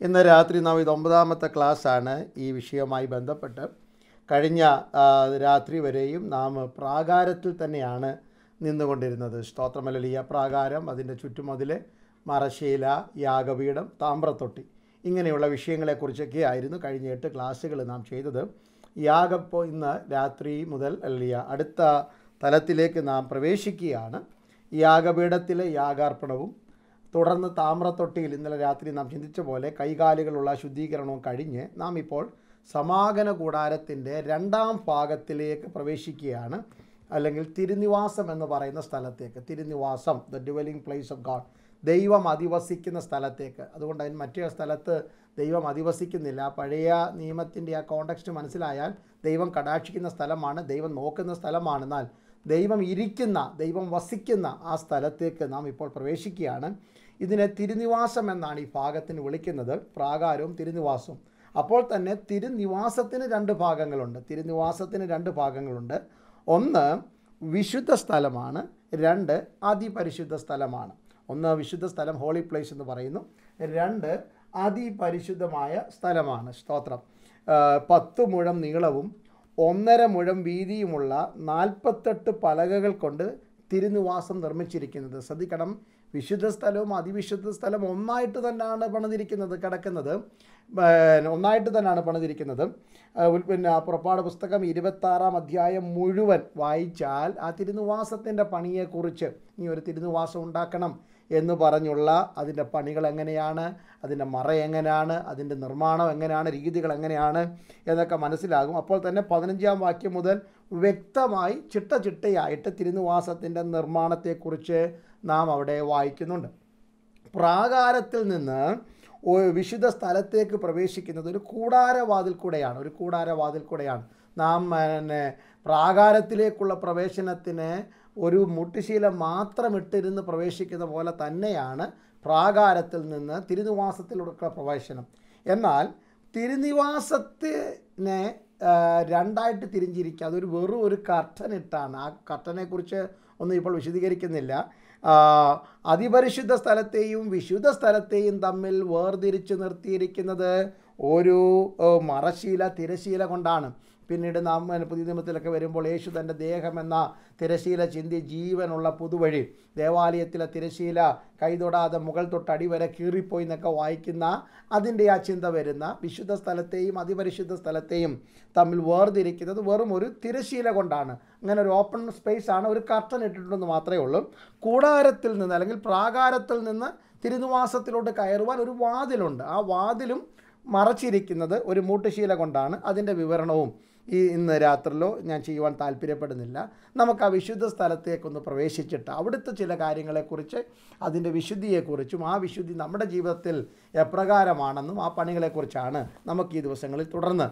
ഇന്ന് രാത്രി നാം ഇത് ഒമ്പതാമത്തെ ക്ലാസ്സാണ് ഈ വിഷയവുമായി ബന്ധപ്പെട്ട്. കഴിഞ്ഞ രാത്രി വരെയും നാം പ്രാകാരത്തിൽ തന്നെയാണ് നിന്നുകൊണ്ടിരുന്നത്. സ്തോത്രമലലിയ പ്രാകാരം അതിന്റെ ചുറ്റുമതിൽ മറശീല യാഗപീഠം താമ്രത്തൊട്ടി ഇങ്ങനെയുള്ള വിഷയങ്ങളെക്കുറിച്ചൊക്കെ ആയിരുന്നു കഴിഞ്ഞ എട്ട് ക്ലാസ്സുകൾ നാം ചെയ്തത്. യാഗപ്പോൾ ഇന്ന് രാത്രി മുതൽ അല്ലിയ അടുത്ത തലത്തിലേക്ക് നാം പ്രവേശിക്കുകയാണ്. യാഗപീഠത്തിലെ യാഗാർപ്പണവും തുടർന്ന് താമ്രത്തൊട്ടിയിൽ ഇന്നലെ രാത്രി നാം ചിന്തിച്ച പോലെ കൈകാലുകളുള്ള ശുദ്ധീകരണവും കഴിഞ്ഞ് നാം ഇപ്പോൾ സമാഗന കൂടാരത്തിന്റെ രണ്ടാം ഭാഗത്തിലേക്ക് പ്രവേശിക്കുകയാണ്. അല്ലെങ്കിൽ തിരുനിവാസം എന്ന് പറയുന്ന സ്ഥലത്തേക്ക്. തിരുനിവാസം the dwelling place of God ദൈവം അധിവസിക്കുന്ന സ്ഥലത്തേക്ക്. അതുകൊണ്ട് അതിന് മറ്റേ സ്ഥലത്ത് ദൈവം അധിവസിക്കുന്നില്ല. പഴയ നിയമത്തിന്റെ ആ കോണ്ടക്സ്റ്റ് മനസ്സിലായാൽ ദൈവം കടാക്ഷിക്കുന്ന സ്ഥലമാണ് ദൈവം നോക്കുന്ന സ്ഥലമാണെന്നാൽ ദൈവം ഇരിക്കുന്ന ദൈവം വസിക്കുന്ന ആ സ്ഥലത്തേക്ക് നാം ഇപ്പോൾ പ്രവേശിക്കുകയാണ്. ഇതിനെ തിരുനിവാസം എന്നാണ് ഈ ഭാഗത്തിന് വിളിക്കുന്നത്. പ്രാകാരവും തിരുനിവാസവും. അപ്പോൾ തന്നെ തിരുനിവാസത്തിന് രണ്ട് ഭാഗങ്ങളുണ്ട്. തിരുനിവാസത്തിന് രണ്ട് ഭാഗങ്ങളുണ്ട്. ഒന്ന് വിശുദ്ധ സ്ഥലമാണ്. രണ്ട് അതിപരിശുദ്ധ സ്ഥലമാണ്. ഒന്ന് വിശുദ്ധ സ്ഥലം ഹോളി പ്ലേസ് എന്ന് പറയുന്നു. രണ്ട് അതിപരിശുദ്ധമായ സ്ഥലമാണ്. സ്തോത്രം. പത്ത് മുഴം നീളവും ഒന്നര മുഴം വീതിയുമുള്ള നാൽപ്പത്തെട്ട് പലകകൾ കൊണ്ട് തിരുനിവാസം നിർമ്മിച്ചിരിക്കുന്നത്. ശ്രദ്ധിക്കണം. വിശുദ്ധ സ്ഥലവും അതിവിശുദ്ധ സ്ഥലം ഒന്നായിട്ട് തന്നെയാണ് പണിതിരിക്കുന്നത് കിടക്കുന്നത്. ഒന്നായിട്ട് തന്നെയാണ് പണിതിരിക്കുന്നത്. പിന്നെ പുറപ്പാട് പുസ്തകം ഇരുപത്താറാം അധ്യായം മുഴുവൻ വായിച്ചാൽ ആ തിരുനിവാസത്തിന്റെ പണിയെക്കുറിച്ച് ഇനി ഒരു തിരുനിവാസം ഉണ്ടാക്കണം എന്ന് പറഞ്ഞുള്ള അതിന്റെ പണികൾ എങ്ങനെയാണ് അതിന്റെ മറ എങ്ങനെയാണ് അതിന്റെ നിർമ്മാണം എങ്ങനെയാണ് രീതികൾ എങ്ങനെയാണ് എന്നൊക്കെ മനസ്സിലാകും. അപ്പോൾ തന്നെ പതിനഞ്ചാം വാക്യം മുതൽ വ്യക്തമായി ചിട്ട ചിട്ടയായിട്ട് തിരുനിവാസത്തിന്റെ നിർമ്മാണത്തെക്കുറിച്ച് നാം അവിടെ വായിക്കുന്നുണ്ട്. പ്രാകാരത്തിൽ നിന്ന് വിശുദ്ധ സ്ഥലത്തേക്ക് പ്രവേശിക്കുന്നത് ഒരു കൂടാരവാതിൽ കൂടെയാണ്. ഒരു കൂടാരവാതിൽ കൂടെയാണ്. നാം പിന്നെ പ്രാകാരത്തിലേക്കുള്ള പ്രവേശനത്തിന് ഒരു മുട്ടുശീല മാത്രം ഇട്ടിരുന്ന് പ്രവേശിക്കുന്ന പോലെ തന്നെയാണ് പ്രാകാരത്തിൽ നിന്ന് തിരുനിവാസത്തിലുള്ള പ്രവേശനം. എന്നാൽ തിരുനിവാസത്തിനെ രണ്ടായിട്ട് തിരിഞ്ഞിരിക്കുക അതൊരു വെറും ഒരു കർട്ടൻ ഇട്ടാണ്. ആ കർട്ടനെക്കുറിച്ച് ഒന്നും ഇപ്പോൾ വിശദീകരിക്കുന്നില്ല. അതിപരിശുദ്ധ സ്ഥലത്തെയും വിശുദ്ധ സ്ഥലത്തെയും തമ്മിൽ വേർതിരിച്ചു നിർത്തിയിരിക്കുന്നത് ഒരു മറശീല തിരശീല കൊണ്ടാണ്. പിന്നീട് നാം പുതിയ നിയമത്തിലൊക്കെ വരുമ്പോൾ യേശു തന്റെ ദേഹം എന്ന തിരശീല ചിന്തി ജീവനുള്ള പുതുവഴി ദേവാലയത്തിലെ തിരശീല കൈതൊടാതെ മുകൾ തൊട്ട് അടി വരെ കീറിപ്പോയി എന്നൊക്കെ വായിക്കുന്ന അതിന്റെ ആ ചിന്ത വരുന്ന വിശുദ്ധ സ്ഥലത്തെയും അതിപരിശുദ്ധ സ്ഥലത്തെയും തമ്മിൽ വേർതിരിക്കുന്നത് വെറും ഒരു തിരശീല കൊണ്ടാണ്. അങ്ങനെ ഒരു ഓപ്പൺ സ്പേസ് ആണ് ഒരു കർട്ടൻ ഇട്ടിട്ടുണ്ടെന്ന് മാത്രമേ ഉള്ളൂ. കൂടാരത്തിൽ നിന്ന് അല്ലെങ്കിൽ പ്രാകാരത്തിൽ നിന്ന് തിരുനിവാസത്തിലോട്ട് കയറുവാൻ ഒരു വാതിലുണ്ട്. ആ വാതിലും മറച്ചിരിക്കുന്നത് ഒരു മൂട്ടുശീല കൊണ്ടാണ്. അതിന്റെ വിവരണവും ഈ ഇന്ന് രാത്രിയിലോ ഞാൻ ചെയ്യുവാൻ താല്പര്യപ്പെടുന്നില്ല. നമുക്ക് ആ വിശുദ്ധ സ്ഥലത്തേക്കൊന്ന് പ്രവേശിച്ചിട്ട് അവിടുത്തെ ചില കാര്യങ്ങളെക്കുറിച്ച് അതിന്റെ വിശുദ്ധിയെക്കുറിച്ചും ആ വിശുദ്ധി നമ്മുടെ ജീവിതത്തിൽ എപ്രകാരമാണെന്നും ആ പണികളെക്കുറിച്ചാണ് നമുക്ക് ഈ ദിവസങ്ങളിൽ തുടർന്ന്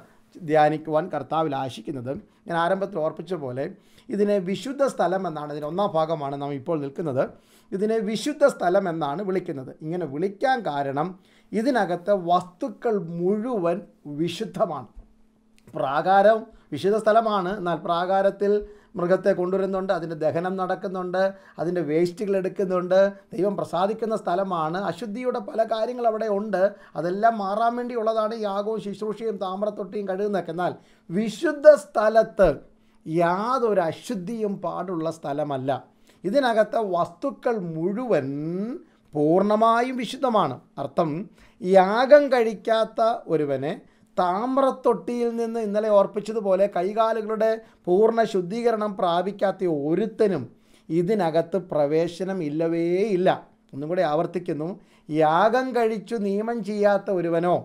ധ്യാനിക്കുവാൻ കർത്താവിൽ ആശിക്കുന്നത്. ഞാൻ ആരംഭത്തിൽ ഓർപ്പിച്ച പോലെ ഇതിനെ വിശുദ്ധ സ്ഥലം എന്നാണ് ഇതിന്റെ ഒന്നാം ഭാഗമാണ് നാം ഇപ്പോൾ നിൽക്കുന്നത്. ഇതിനെ വിശുദ്ധ സ്ഥലം എന്നാണ് വിളിക്കുന്നത്. ഇങ്ങനെ വിളിക്കാൻ കാരണം ഇതിനകത്തെ വസ്തുക്കൾ മുഴുവൻ വിശുദ്ധമാണ്. പ്രാകാരം വിശുദ്ധ സ്ഥലമാണ്. എന്നാൽ പ്രാകാരത്തിൽ മൃഗത്തെ കൊണ്ടുവരുന്നുണ്ട് അതിന്റെ ദഹനം നടക്കുന്നുണ്ട് അതിന്റെ വേസ്റ്റുകൾ എടുക്കുന്നുണ്ട്. ദൈവം പ്രസാദിക്കുന്ന സ്ഥലമാണ്. അശുദ്ധിയുടെ പല കാര്യങ്ങൾ അവിടെ ഉണ്ട്. അതെല്ലാം മാറാൻ വേണ്ടിയുള്ളതാണ് യാഗവും ശുശ്രൂഷയും താമ്രത്തൊട്ടിയും കഴുകുന്നതൊക്കെ. എന്നാൽ വിശുദ്ധ സ്ഥലത്ത് യാതൊരു അശുദ്ധിയും പാടുള്ള സ്ഥലമല്ല. ഇതിനകത്തെ വസ്തുക്കൾ മുഴുവൻ പൂർണമായും വിശുദ്ധമാണ്. അർത്ഥം യാഗം കഴിക്കാത്ത ഒരുവനെ താമ്രത്തൊട്ടിയിൽ നിന്ന് ഇന്നലെ ഓർപ്പിച്ചതുപോലെ കൈകാലുകളുടെ പൂർണ ശുദ്ധീകരണം പ്രാപിക്കാത്ത ഒരുത്തനും ഇതിനകത്ത് പ്രവേശനം ഇല്ലവേ ഇല്ല. ഒന്നും കൂടി ആവർത്തിക്കുന്നു. യാഗം കഴിച്ചു നിയമം ചെയ്യാത്ത ഒരുവനോ?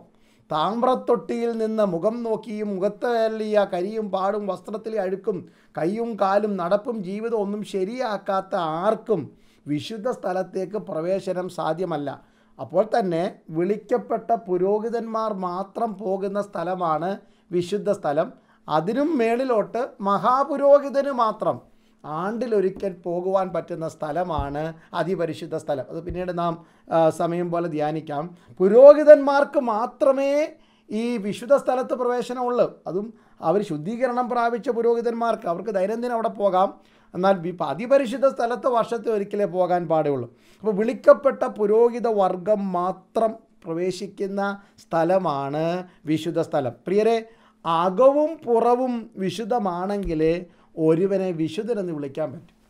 താമ്രത്തൊട്ടിയിൽ നിന്ന് മുഖം നോക്കിയും മുഖത്തേലിയ കരിയും പാടും വസ്ത്രത്തിലെ അഴുക്കും കൈയും കാലും നടപ്പും ജീവിതവും ഒന്നും ശരിയാക്കാത്ത ആർക്കും വിശുദ്ധ സ്ഥലത്തേക്ക് പ്രവേശനം സാധ്യമല്ല. അപ്പോൾ തന്നെ വിളിക്കപ്പെട്ട പുരോഹിതന്മാർ മാത്രം പോകുന്ന സ്ഥലമാണ് വിശുദ്ധ സ്ഥലം. അതിനും മേളിലോട്ട് മഹാപുരോഹിതന് മാത്രം ആണ്ടിലൊരിക്കൽ പോകുവാൻ പറ്റുന്ന സ്ഥലമാണ് അതിപരിശുദ്ധ സ്ഥലം. അത് പിന്നീട് നാം സമയം പോലെ ധ്യാനിക്കാം. പുരോഹിതന്മാർക്ക് മാത്രമേ ഈ വിശുദ്ധ സ്ഥലത്ത് പ്രവേശനമുള്ളൂ. അതും അവർ ശുദ്ധീകരണം പ്രാപിച്ച പുരോഹിതന്മാർക്ക് അവർക്ക് ദൈനംദിനം അവിടെ പോകാം. എന്നാൽ വി- അതിപരിശുദ്ധ സ്ഥലത്ത് വർഷത്തിൽ ഒരിക്കലേ പോകാൻ പാടുള്ളൂ. അപ്പോൾ വിളിക്കപ്പെട്ട പുരോഹിത വർഗം മാത്രം പ്രവേശിക്കുന്ന സ്ഥലമാണ് വിശുദ്ധ സ്ഥലം. പ്രിയരെ അകവും പുറവും വിശുദ്ധമാണെങ്കിൽ ഒരുവനെ വിശുദ്ധനെന്ന് വിളിക്കാൻ പറ്റും.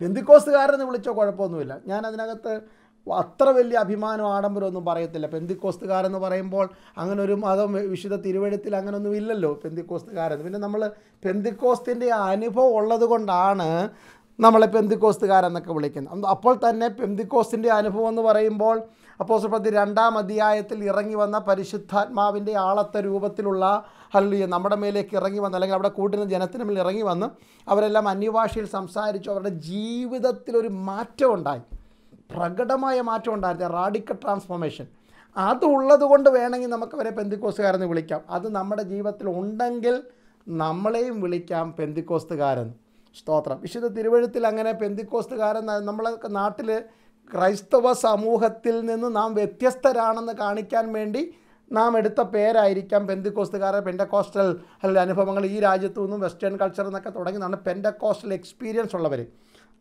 പെന്തിക്കോസ്തുകാരെന്ന് വിളിച്ചോ കുഴപ്പമൊന്നുമില്ല. ഞാൻ അതിനകത്ത് അത്ര വലിയ അഭിമാനം ആഡംബരമൊന്നും പറയത്തില്ല. പെന്തിക്കോസ്തുകാരെന്ന് പറയുമ്പോൾ അങ്ങനെ ഒരു മതം വിശുദ്ധ തിരുവഴുത്തിൽ അങ്ങനൊന്നും ഇല്ലല്ലോ പെന്തിക്കോസ്തുകാരെന്ന്. പിന്നെ നമ്മൾ പെന്തിക്കോസ്തിന്റെ അനുഭവം ഉള്ളത് കൊണ്ടാണ് നമ്മളെ പെന്തിക്കോസ്തുകാരെന്നൊക്കെ വിളിക്കുന്നത്. അപ്പോൾ തന്നെ പെന്തിക്കോസ്തിന്റെ അനുഭവം എന്ന് പറയുമ്പോൾ അപ്പോസ്തലപ്രവൃത്തി രണ്ടാം അധ്യായത്തിൽ ഇറങ്ങി വന്ന പരിശുദ്ധാത്മാവിന്റെ ആളത്തെ രൂപത്തിലുള്ള ഹല്ലിയ നമ്മുടെ മേലേക്ക് ഇറങ്ങി വന്ന് അല്ലെങ്കിൽ അവിടെ കൂട്ടുന്ന ജനത്തിന് മേൽ ഇറങ്ങി വന്ന് അവരെല്ലാം അന്യഭാഷയിൽ സംസാരിച്ചു. അവരുടെ ജീവിതത്തിലൊരു മാറ്റം ഉണ്ടായി. പ്രകടമായ മാറ്റം ഉണ്ടായിരുന്നു. റാഡിക്കൽ ട്രാൻസ്ഫോർമേഷൻ അതുള്ളത് കൊണ്ട് വേണമെങ്കിൽ നമുക്ക് അവരെ പെന്തിക്കോസ്തുകാരെന്ന് വിളിക്കാം. അത് നമ്മുടെ ജീവിതത്തിൽ ഉണ്ടെങ്കിൽ നമ്മളെയും വിളിക്കാം പെന്തിക്കോസ്തുകാരെന്ന്. സ്തോത്രം. വിശുദ്ധ തിരുവഴുത്തിൽ അങ്ങനെ പെന്തിക്കോസ്തുകാരൻ നമ്മളെ നാട്ടിൽ ക്രൈസ്തവ സമൂഹത്തിൽ നിന്ന് നാം വ്യത്യസ്തരാണെന്ന് കാണിക്കാൻ വേണ്ടി നാം എടുത്ത പേരായിരിക്കാം പെന്തിക്കോസ്തുകാരൻ പെൻഡക്കോസ്റ്റൽ അല്ലെങ്കിൽ അനുഭവങ്ങൾ ഈ രാജ്യത്തു നിന്നും വെസ്റ്റേൺ കൾച്ചർ എന്നൊക്കെ തുടങ്ങി നമ്മുടെ പെൻഡക്കോസ്റ്റൽ എക്സ്പീരിയൻസ് ഉള്ളവർ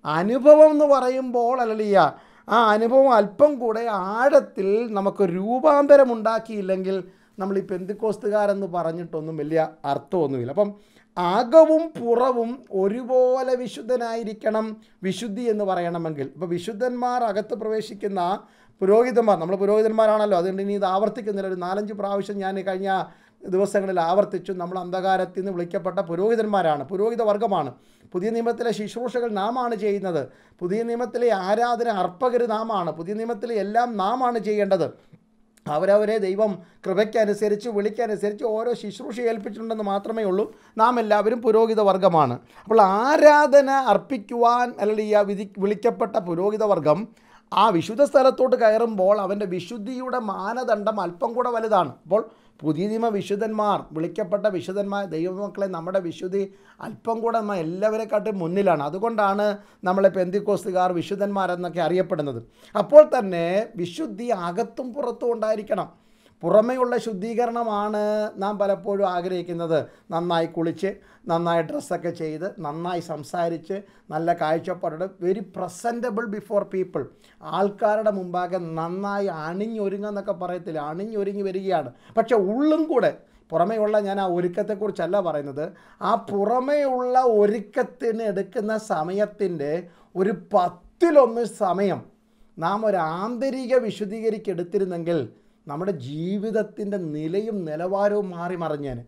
അനുഭവം എന്ന് പറയുമ്പോൾ അല്ലല്ല ആ അനുഭവം അല്പം കൂടെ ആഴത്തിൽ നമുക്ക് രൂപാന്തരം ഉണ്ടാക്കിയില്ലെങ്കിൽ നമ്മൾ ഈ പെന്തിക്കോസ്തുകാരെന്ന് പറഞ്ഞിട്ടൊന്നും വലിയ അർത്ഥമൊന്നുമില്ല. അപ്പം അകവും പുറവും ഒരുപോലെ വിശുദ്ധനായിരിക്കണം വിശുദ്ധി എന്ന് പറയണമെങ്കിൽ. ഇപ്പോൾ വിശുദ്ധന്മാർ അകത്ത് പ്രവേശിക്കുന്ന പുരോഹിതന്മാർ നമ്മൾ പുരോഹിതന്മാരാണല്ലോ അതുകൊണ്ട് ഇനി ഇത് ആവർത്തിക്കുന്നില്ല. ഒരു നാലഞ്ച് പ്രാവശ്യം ഞാൻ കഴിഞ്ഞ ദിവസങ്ങളിൽ ആവർത്തിച്ചു നമ്മൾ അന്ധകാരത്തിൽ നിന്ന് വിളിക്കപ്പെട്ട പുരോഹിതന്മാരാണ് പുരോഹിത വർഗമാണ്. പുതിയ നിയമത്തിലെ ശുശ്രൂഷകൾ നാമാണ് ചെയ്യുന്നത്. പുതിയ നിയമത്തിലെ ആരാധന അർപ്പകർ നാമാണ്. പുതിയ നിയമത്തിലെ എല്ലാം നാമാണ് ചെയ്യേണ്ടത്. അവരവരെ ദൈവം കൃപയ്ക്കനുസരിച്ച് വിളിക്കനുസരിച്ച് ഓരോ ശുശ്രൂഷ ഏൽപ്പിച്ചിട്ടുണ്ടെന്ന് മാത്രമേ ഉള്ളൂ. നാം എല്ലാവരും പുരോഹിത വർഗമാണ്. അപ്പോൾ ആരാധന അർപ്പിക്കുവാൻ അല്ലെങ്കിൽ വിധി വിളിക്കപ്പെട്ട പുരോഹിത വർഗം ആ വിശുദ്ധ സ്ഥലത്തോട്ട് കയറുമ്പോൾ അവന്റെ വിശുദ്ധിയുടെ മാനദണ്ഡം അല്പം കൂടെ വലുതാണ്. അപ്പോൾ പുതിയ നിയമ വിശുദ്ധന്മാർ വിളിക്കപ്പെട്ട വിശുദ്ധന്മാർ ദൈവമക്കളെ നമ്മുടെ വിശുദ്ധി അല്പം കൂടെ നമ്മ എല്ലാവരെക്കാട്ടും മുന്നിലാണ്. അതുകൊണ്ടാണ് നമ്മളെ പെന്തിക്കോസ്തുകാർ വിശുദ്ധന്മാരെന്നൊക്കെ അറിയപ്പെടുന്നത്. അപ്പോൾ തന്നെ വിശുദ്ധി അകത്തും പുറത്തും ഉണ്ടായിരിക്കണം. പുറമേയുള്ള ശുദ്ധീകരണമാണ് നാം പലപ്പോഴും ആഗ്രഹിക്കുന്നത്. നന്നായി കുളിച്ച് നന്നായി ഡ്രസ്സൊക്കെ ചെയ്ത് നന്നായി സംസാരിച്ച് നല്ല കാഴ്ചപ്പാടോടെ. വെരി പ്രസന്റബിൾ ബിഫോർ പീപ്പിൾ ആൾക്കാരുടെ മുമ്പാകെ നന്നായി അണിഞ്ഞൊരുങ്ങെന്നൊക്കെ പറയത്തില്ല. അണിഞ്ഞൊരുങ്ങി വരികയാണ്. പക്ഷെ ഉള്ളും കൂടെ പുറമെയുള്ള ഞാൻ ആ ഒരുക്കത്തെക്കുറിച്ചല്ല പറയുന്നത്. ആ പുറമെയുള്ള ഒരുക്കത്തിന് എടുക്കുന്ന സമയത്തിന്റെ ഒരു പത്തിലൊന്ന് സമയം നാം ഒരു ആന്തരിക വിശുദ്ധീകരിക്കെടുത്തിരുന്നെങ്കിൽ നമ്മുടെ ജീവിതത്തിന്റെ നിലയും നിലവാരവും മാറി മറിഞ്ഞേനെ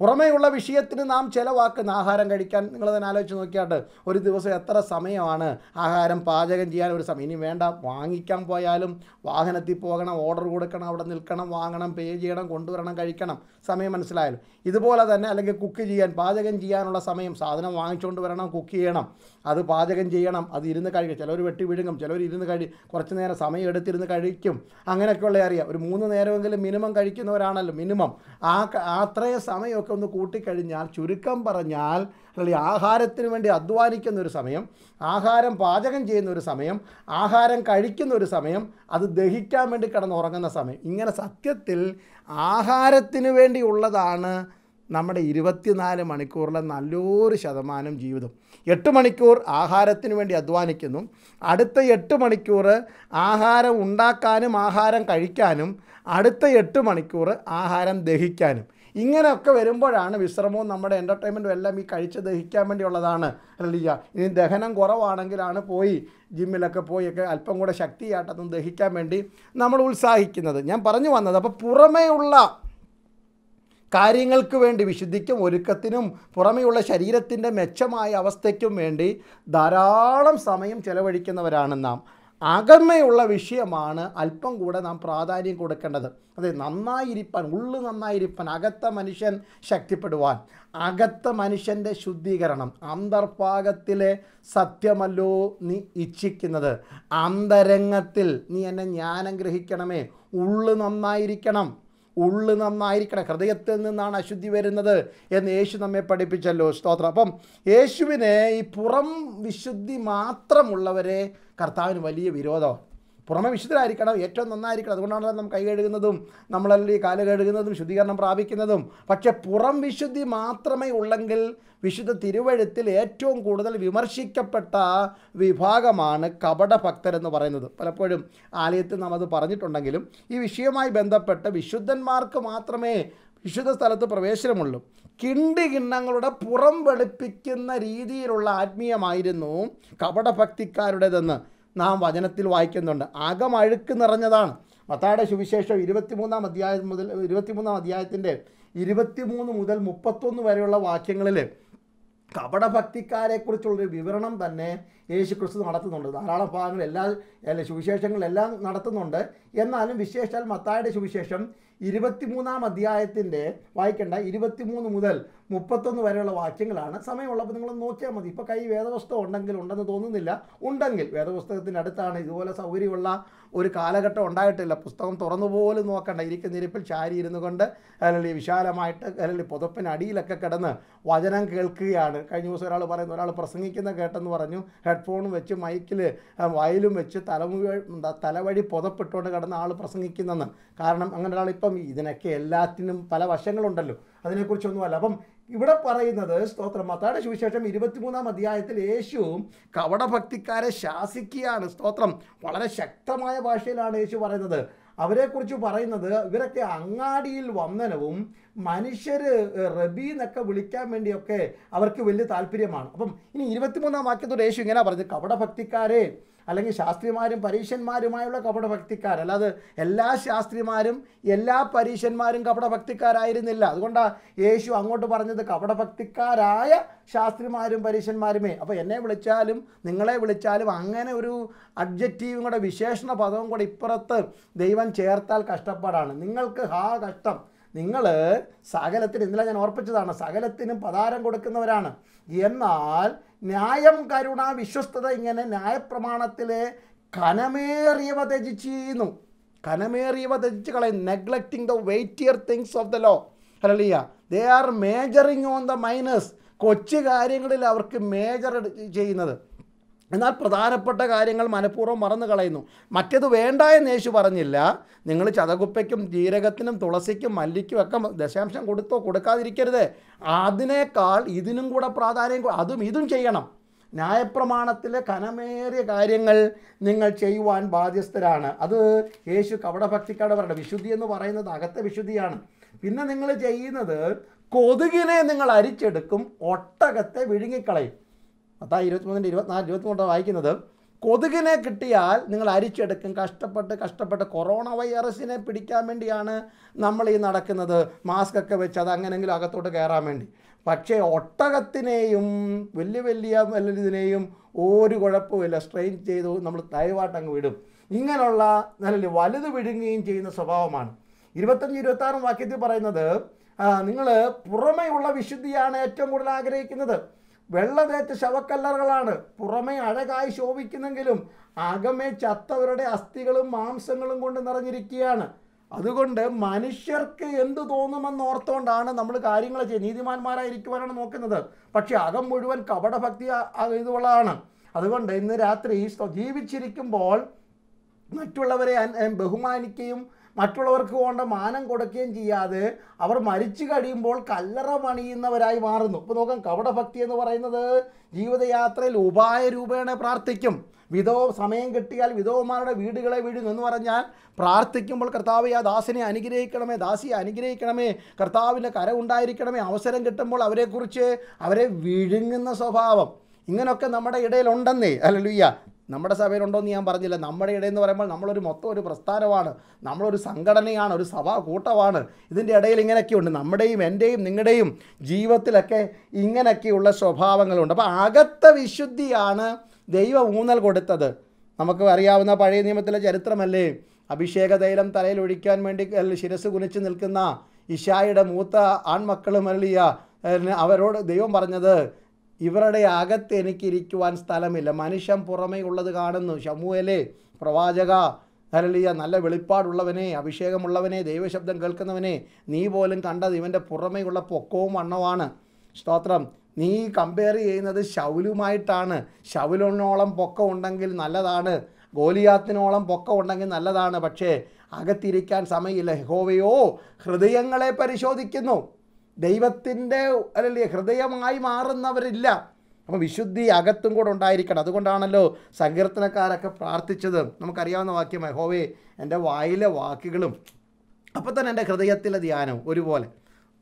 പുറമേയുള്ള വിഷയത്തിന് നാം ചിലവാക്കുന്ന ആഹാരം കഴിക്കാൻ നിങ്ങൾ തന്നെ ആലോചിച്ച് നോക്കിയാട്ട് ഒരു ദിവസം എത്ര സമയമാണ് ആഹാരം പാചകം ചെയ്യാൻ ഒരു സമയം? ഇനി വേണ്ട വാങ്ങിക്കാൻ പോയാലും വാഹനത്തിൽ പോകണം ഓർഡർ കൊടുക്കണം അവിടെ നിൽക്കണം വാങ്ങണം പേ ചെയ്യണം കൊണ്ടുവരണം കഴിക്കണം. സമയം മനസ്സിലായാലും ഇതുപോലെ തന്നെ അല്ലെങ്കിൽ കുക്ക് ചെയ്യാൻ പാചകം ചെയ്യാനുള്ള സമയം സാധനം വാങ്ങിച്ചുകൊണ്ട് വരണം കുക്ക് ചെയ്യണം. അത് പാചകം ചെയ്യണം അത് ഇരുന്ന് കഴിക്കും. ചിലർ വെട്ടി വിഴുങ്ങും ചിലർ ഇരുന്ന് കഴി കുറച്ച് നേരം സമയം എടുത്തിരുന്ന് കഴിക്കും. അങ്ങനെയൊക്കെയുള്ള അറിയാം. ഒരു മൂന്ന് നേരമെങ്കിലും മിനിമം കഴിക്കുന്നവരാണല്ലോ മിനിമം ആ അത്രയും സമയമൊക്കെ ഒന്ന് കൂട്ടിക്കഴിഞ്ഞാൽ ചുരുക്കം പറഞ്ഞാൽ അല്ലെങ്കിൽ ആഹാരത്തിന് വേണ്ടി അധ്വാനിക്കുന്ന ഒരു സമയം ആഹാരം പാചകം ചെയ്യുന്ന ഒരു സമയം ആഹാരം കഴിക്കുന്ന ഒരു സമയം അത് ദഹിക്കാൻ വേണ്ടി കിടന്ന് ഉറങ്ങുന്ന സമയം. ഇങ്ങനെ സത്യത്തിൽ ആഹാരത്തിന് വേണ്ടിയുള്ളതാണ് നമ്മുടെ ഇരുപത്തിനാല് മണിക്കൂറിലെ നല്ലൊരു ശതമാനം ജീവിതം. എട്ട് മണിക്കൂർ ആഹാരത്തിന് വേണ്ടി അധ്വാനിക്കുന്നു. അടുത്ത എട്ട് മണിക്കൂർ ആഹാരം ഉണ്ടാക്കാനും ആഹാരം കഴിക്കാനും അടുത്ത എട്ട് മണിക്കൂർ ആഹാരം ദഹിക്കാനും. ഇങ്ങനെയൊക്കെ വരുമ്പോഴാണ് വിശ്രമവും നമ്മുടെ എന്റർടൈൻമെന്റും എല്ലാം ഈ കഴിച്ച് ദഹിക്കാൻ വേണ്ടിയുള്ളതാണ്. അല്ല ഇനി ദഹനം കുറവാണെങ്കിലാണ് പോയി ജിമ്മിലൊക്കെ പോയി ഒക്കെ അല്പം കൂടെ ശക്തിയാട്ടത്തും ദഹിക്കാൻ വേണ്ടി നമ്മൾ ഉത്സാഹിക്കുന്നത്. ഞാൻ പറഞ്ഞു വന്നത് അപ്പോൾ പുറമേയുള്ള കാര്യങ്ങൾക്ക് വേണ്ടി വിശുദ്ധിക്കും ഒരുക്കത്തിനും പുറമെയുള്ള ശരീരത്തിന്റെ മെച്ചമായ അവസ്ഥയ്ക്കും വേണ്ടി ധാരാളം സമയം ചെലവഴിക്കുന്നവരാണ് നാം. അകമയുള്ള വിഷയമാണ് അല്പം കൂടെ നാം പ്രാധാന്യം കൊടുക്കേണ്ടത്. അതെ നന്നായിരിപ്പാൻ ഉള്ളു നന്നായിരിപ്പാൻ അകത്ത മനുഷ്യൻ ശക്തിപ്പെടുവാൻ. അകത്ത മനുഷ്യന്റെ ശുദ്ധീകരണം അന്തർഭാഗത്തിലെ സത്യമല്ലോ നീ ഇച്ഛിക്കുന്നത്. അന്തരംഗത്തിൽ നീ എന്നെ ജ്ഞാനം ഗ്രഹിക്കണമേ. ഉള്ളു നന്നായിരിക്കണം. ഉള്ളു നന്നായിരിക്കണം. ഹൃദയത്തിൽ നിന്നാണ് അശുദ്ധി വരുന്നത് എന്ന് യേശു നമ്മെ പഠിപ്പിച്ചല്ലോ. സ്തോത്രം. അപ്പം യേശുവിനെ ഈ പുറം വിശുദ്ധി മാത്രമുള്ളവരെ കർത്താവിന് വലിയ വിരോധമാണ് പുറമെ വിശുദ്ധരായിരിക്കണം ഏറ്റവും നന്നായിരിക്കണം. അതുകൊണ്ടാണ് നാം കൈ കഴുകുന്നതും നമ്മളല്ലേ കാൽ കഴുകുന്നതും ശുദ്ധീകരണം പ്രാപിക്കുന്നതും. പക്ഷെ പുറം വിശുദ്ധി മാത്രമേ ഉള്ളെങ്കിൽ വിശുദ്ധ തിരുവഴുത്തിൽ ഏറ്റവും കൂടുതൽ വിമർശിക്കപ്പെട്ട വിഭാഗമാണ് കപടഭക്തരെന്ന് പറയുന്നത്. പലപ്പോഴും ആലയത്തിൽ നാം അത് പറഞ്ഞിട്ടുണ്ടെങ്കിലും ഈ വിഷയവുമായി ബന്ധപ്പെട്ട് വിശുദ്ധന്മാർക്ക് മാത്രമേ വിശുദ്ധ സ്ഥലത്ത് പ്രവേശനമുള്ളൂ. കിണ്ടി കിണ്ണങ്ങളുടെ പുറം വെളുപ്പിക്കുന്ന രീതിയിലുള്ള ആത്മീയമായിരുന്നു കപടഭക്തിക്കാരുടേതെന്ന് നാം വചനത്തിൽ വായിക്കുന്നുണ്ട്. അകമഴുക്ക് നിറഞ്ഞതാണ്. മത്തായുടെ സുവിശേഷം ഇരുപത്തിമൂന്നാം അധ്യായം മുതൽ ഇരുപത്തിമൂന്നാം അധ്യായത്തിന്റെ ഇരുപത്തിമൂന്ന് മുതൽ മുപ്പത്തൊന്ന് വരെയുള്ള വാക്യങ്ങളിൽ കപടഭക്തിക്കാരെക്കുറിച്ചുള്ളൊരു വിവരണം തന്നെ യേശു ക്രിസ്തു നടത്തുന്നുണ്ട്. ധാരാളം ഭാഗങ്ങൾ എല്ലാ സുവിശേഷങ്ങളെല്ലാം നടത്തുന്നുണ്ട്. എന്നാലും വിശേഷാൽ മത്തായുടെ സുവിശേഷം ഇരുപത്തിമൂന്നാം അധ്യായത്തിന്റെ വായിക്കേണ്ട ഇരുപത്തിമൂന്ന് മുതൽ മുപ്പത്തൊന്ന് വരെയുള്ള വാക്യങ്ങളാണ്. സമയമുള്ളപ്പോൾ നിങ്ങൾ നോക്കിയാൽ മതി. ഇപ്പോൾ കൈ വേദപുസ്തകം ഉണ്ടെങ്കിൽ ഉണ്ടെന്ന് തോന്നുന്നില്ല. ഉണ്ടെങ്കിൽ വേദപുസ്തകത്തിന്റെ അടുത്താണ് ഇതുപോലെ സൗകര്യമുള്ള ഒരു കാലഘട്ടം ഉണ്ടായിട്ടില്ല. പുസ്തകം തുറന്നു പോലും നോക്കണ്ട. ഇരിക്കുന്ന ഇരിപ്പിൽ ചാരി ഇരുന്നു കൊണ്ട് അല്ലെങ്കിൽ വിശാലമായിട്ട് അല്ലെങ്കിൽ പുതപ്പിനടിയിലൊക്കെ കിടന്ന് വചനം കേൾക്കുകയാണ്. കഴിഞ്ഞ ദിവസം ഒരാൾ പറയുന്നു ഒരാൾ പ്രസംഗിക്കുന്ന കേട്ടെന്ന് പറഞ്ഞു. ഹെഡ്ഫോണും വെച്ച് മൈക്കിൽ വയലും വെച്ച് തലമു തലവഴി പുതപ്പിട്ടുകൊണ്ട് കിടന്ന ആൾ പ്രസംഗിക്കുന്നെന്ന്. കാരണം അങ്ങനെ ഒരാൾ ഇപ്പം ഇതിനൊക്കെ എല്ലാത്തിനും പല വശങ്ങളുണ്ടല്ലോ. അതിനെക്കുറിച്ചൊന്നുമല്ല. അപ്പം ഇവിടെ പറയുന്നത് സ്തോത്രം. മത്താടെ സുവിശേഷം ഇരുപത്തിമൂന്നാം അധ്യായത്തിൽ യേശു കവടഭക്തിക്കാരെ ശാസിക്കുകയാണ്. സ്തോത്രം. വളരെ ശക്തമായ ഭാഷയിലാണ് യേശു പറയുന്നത്. അവരെക്കുറിച്ച് പറയുന്നത് ഇവരൊക്കെ അങ്ങാടിയിൽ വന്ദനവും മനുഷ്യർ റബി എന്നൊക്കെ വിളിക്കാൻ വേണ്ടിയൊക്കെ അവർക്ക് വലിയ താല്പര്യമാണ്. അപ്പം ഇനി ഇരുപത്തിമൂന്നാം വാക്യത്തോടെ യേശു ഇങ്ങനെ പറഞ്ഞത് കപടഭക്തിക്കാരെ അല്ലെങ്കിൽ ശാസ്ത്രിമാരും പരീശന്മാരുമായുള്ള കപടഭക്തിക്കാർ. അല്ലാതെ എല്ലാ ശാസ്ത്രിമാരും എല്ലാ പരീശന്മാരും കപടഭക്തിക്കാരായിരുന്നില്ല. അതുകൊണ്ടാണ് യേശു അങ്ങോട്ട് പറഞ്ഞത് കപടഭക്തിക്കാരായ ശാസ്ത്രിമാരും പരീശന്മാരുമേ അപ്പോൾ എന്നെ വിളിച്ചാലും നിങ്ങളെ വിളിച്ചാലും അങ്ങനെ ഒരു അഡ്ജക്റ്റീവും കൂടെ വിശേഷണ പദവും കൂടെ ഇപ്പുറത്ത് ദൈവം ചേർത്താൽ കഷ്ടപ്പാടാണ്. നിങ്ങൾക്ക് ഹാ കഷ്ടം. നിങ്ങൾ സകലത്തിന് ഇന്നലെ ഞാൻ ഓർപ്പിച്ചതാണ് സകലത്തിനും പതാരം കൊടുക്കുന്നവരാണ്. എന്നാൽ ന്യായം കരുണ വിശ്വസ്തത ഇങ്ങനെ ന്യായപ്രമാണത്തിലെ കനമേറിയവ ത്യജിച്ച് ചെയ്യുന്നു കനമേറിയവ ത്യജിച്ച് കളയും. Neglecting the weightier things of the law ഹലിയ they are majoring on the minors കൊച്ചു കാര്യങ്ങളിൽ അവർക്ക് മേജർ ചെയ്യുന്നത്. എന്നാൽ പ്രധാനപ്പെട്ട കാര്യങ്ങൾ മനഃപൂർവം മറന്നു കളയുന്നു. മറ്റേത് വേണ്ട എന്ന് യേശു പറഞ്ഞില്ല. നിങ്ങൾ ചതകുപ്പയ്ക്കും ജീരകത്തിനും തുളസിക്കും മല്ലിക്കും ഒക്കെ ദശാംശം കൊടുത്തോ കൊടുക്കാതിരിക്കരുത്. അതിനേക്കാൾ ഇതിനും കൂടെ പ്രാധാന്യം അതും ഇതും ചെയ്യണം. ന്യായപ്രമാണത്തിലെ കനമേറിയ കാര്യങ്ങൾ നിങ്ങൾ ചെയ്യുവാൻ ബാധ്യസ്ഥരാണ്. അത് യേശു കവടഭക്തിക്കാട് പറയണം വിശുദ്ധി എന്ന് പറയുന്നത് അകത്തെ വിശുദ്ധിയാണ്. പിന്നെ നിങ്ങൾ ചെയ്യുന്നത് കൊതുകിനെ നിങ്ങൾ അരിച്ചെടുക്കും ഒട്ടകത്തെ വിഴുങ്ങിക്കളയും. അതാ ഇരുപത്തിമൂന്നിന്റെ ഇരുപത്തിനാല് ഇരുപത്തിമൂന്ന് വായിക്കുന്നത്. കൊതുകിനെ കിട്ടിയാൽ നിങ്ങൾ അരിച്ചെടുക്കും. കഷ്ടപ്പെട്ട് കഷ്ടപ്പെട്ട് കൊറോണ വൈറസിനെ പിടിക്കാൻ വേണ്ടിയാണ് നമ്മൾ ഈ നടക്കുന്നത്. മാസ്ക് ഒക്കെ വെച്ച് അത് അങ്ങനെങ്കിലും അകത്തോട്ട് കയറാൻ വേണ്ടി. പക്ഷേ ഒട്ടകത്തിനെയും വലിയ വലിയ ഇതിനെയും ഒരു കുഴപ്പമില്ല സ്ട്രെയിൻ ചെയ്തു നമ്മൾ ദയവായിട്ട് വിടും. ഇങ്ങനെയുള്ള നല്ല വലുത് വിഴുങ്ങുകയും ചെയ്യുന്ന സ്വഭാവമാണ്. ഇരുപത്തഞ്ച് ഇരുപത്താറും വാക്യത്തിൽ പറയുന്നത് നിങ്ങൾ പുറമേയുള്ള വിശുദ്ധിയാണ് ഏറ്റവും കൂടുതൽ ആഗ്രഹിക്കുന്നത്. വെള്ളതേറ്റ ശവക്കല്ലറുകളാണ്. പുറമേ അഴകായി ശോഭിക്കുന്നെങ്കിലും അകമേ ചത്തവരുടെ അസ്ഥികളും മാംസങ്ങളും കൊണ്ട് നിറഞ്ഞിരിക്കുകയാണ്. അതുകൊണ്ട് മനുഷ്യർക്ക് എന്ത് തോന്നുമെന്ന് ഓർത്തുകൊണ്ടാണ് നമ്മൾ കാര്യങ്ങൾ ചെയ്യുന്നത്. നീതിമാന്മാരായിരിക്കുവാനാണ് നോക്കുന്നത്. പക്ഷേ അകം മുഴുവൻ കപടഭക്തി ഇതുള്ളതാണ്. അതുകൊണ്ട് ഇന്ന് രാത്രി ജീവിച്ചിരിക്കുമ്പോൾ മറ്റുള്ളവരെ ബഹുമാനിക്കുകയും മറ്റുള്ളവർക്ക് വേണ്ട മാനം കൊടുക്കുകയും ചെയ്യാതെ അവർ മരിച്ചു കഴിയുമ്പോൾ കല്ലറ പണിയുന്നവരായി മാറുന്നു. ഇപ്പോൾ നോക്കാം കവടഭക്തി എന്ന് പറയുന്നത് ജീവിതയാത്രയിൽ ഉപായ രൂപേണ പ്രാർത്ഥിക്കും. വിധവ സമയം കിട്ടിയാൽ വിധവമാരുടെ വീടുകളെ വീഴും എന്ന് പറഞ്ഞാൽ പ്രാർത്ഥിക്കുമ്പോൾ കർത്താവ് ആ ദാസിനെ അനുഗ്രഹിക്കണമേ ദാസിയെ അനുഗ്രഹിക്കണമേ കർത്താവിന്റെ കര ഉണ്ടായിരിക്കണമേ അവസരം കിട്ടുമ്പോൾ അവരെക്കുറിച്ച് അവരെ വിഴുങ്ങുന്ന സ്വഭാവം. ഇങ്ങനെയൊക്കെ നമ്മുടെ ഇടയിലുണ്ടെന്നേ അല്ലല്ലുയ്യ നമ്മുടെ സഭയിലുണ്ടോ എന്ന് ഞാൻ പറഞ്ഞില്ല. നമ്മുടെ ഇടയിൽ എന്ന് പറയുമ്പോൾ നമ്മളൊരു മൊത്തം ഒരു പ്രസ്ഥാനമാണ്. നമ്മളൊരു സംഘടനയാണ് ഒരു സഭാ കൂട്ടമാണ്. ഇതിന്റെ ഇടയിൽ ഇങ്ങനെയൊക്കെയുണ്ട്. നമ്മുടെയും എന്റെയും നിങ്ങളുടെയും ജീവിതത്തിലൊക്കെ ഇങ്ങനെയൊക്കെയുള്ള സ്വഭാവങ്ങളുണ്ട്. അപ്പോൾ അകത്ത വിശുദ്ധിയാണ് ദൈവം ഊന്നൽ കൊടുത്തത്. നമുക്ക് അറിയാവുന്ന പഴയ നിയമത്തിലെ ചരിത്രമല്ലേ? അഭിഷേക തൈലം തലയിൽ ഒഴിക്കാൻ വേണ്ടി ശിരസ് കുനിച്ച് നിൽക്കുന്ന ഇഷായുടെ മൂത്ത ആൺമക്കളും അല്ലിയ അവരോട് ദൈവം പറഞ്ഞത് ഇവരുടെ അകത്ത് എനിക്കിരിക്കുവാൻ സ്ഥലമില്ല. മനുഷ്യൻ പുറമേ ഉള്ളത് കാണുന്നു. ഷമുവലേ പ്രവാചക ഹരളിയ നല്ല വെളിപ്പാടുള്ളവനെ അഭിഷേകമുള്ളവനെ ദൈവശബ്ദം കേൾക്കുന്നവനെ നീ പോലും കണ്ടത് ഇവന്റെ പുറമേയുള്ള പൊക്കവും വണ്ണവുമാണ്. സ്തോത്രം. നീ കമ്പയർ ചെയ്യുന്നത് ശൗലുമായിട്ടാണ്. ശൗലിനോളം പൊക്കം ഉണ്ടെങ്കിൽ നല്ലതാണ്. ഗോലിയാത്തിനോളം പൊക്കം ഉണ്ടെങ്കിൽ നല്ലതാണ്. പക്ഷേ അകത്തിരിക്കാൻ സമയമില്ല. ഹോവയോ ഹൃദയങ്ങളെ പരിശോധിക്കുന്നു. ദൈവത്തിന്റെ അല്ലല്ലേ ഹൃദയമായി മാറുന്നവരില്ല. അപ്പം വിശുദ്ധി അകത്തും കൂടെ ഉണ്ടായിരിക്കണം. അതുകൊണ്ടാണല്ലോ സങ്കീർത്തനക്കാരൊക്കെ പ്രാർത്ഥിച്ചത്. നമുക്കറിയാവുന്ന വാക്യം യഹോവേ എന്റെ വായിലെ വാക്കുകളും അപ്പോൾ തന്നെ എന്റെ ഹൃദയത്തിലെ ധ്യാനവും ഒരുപോലെ.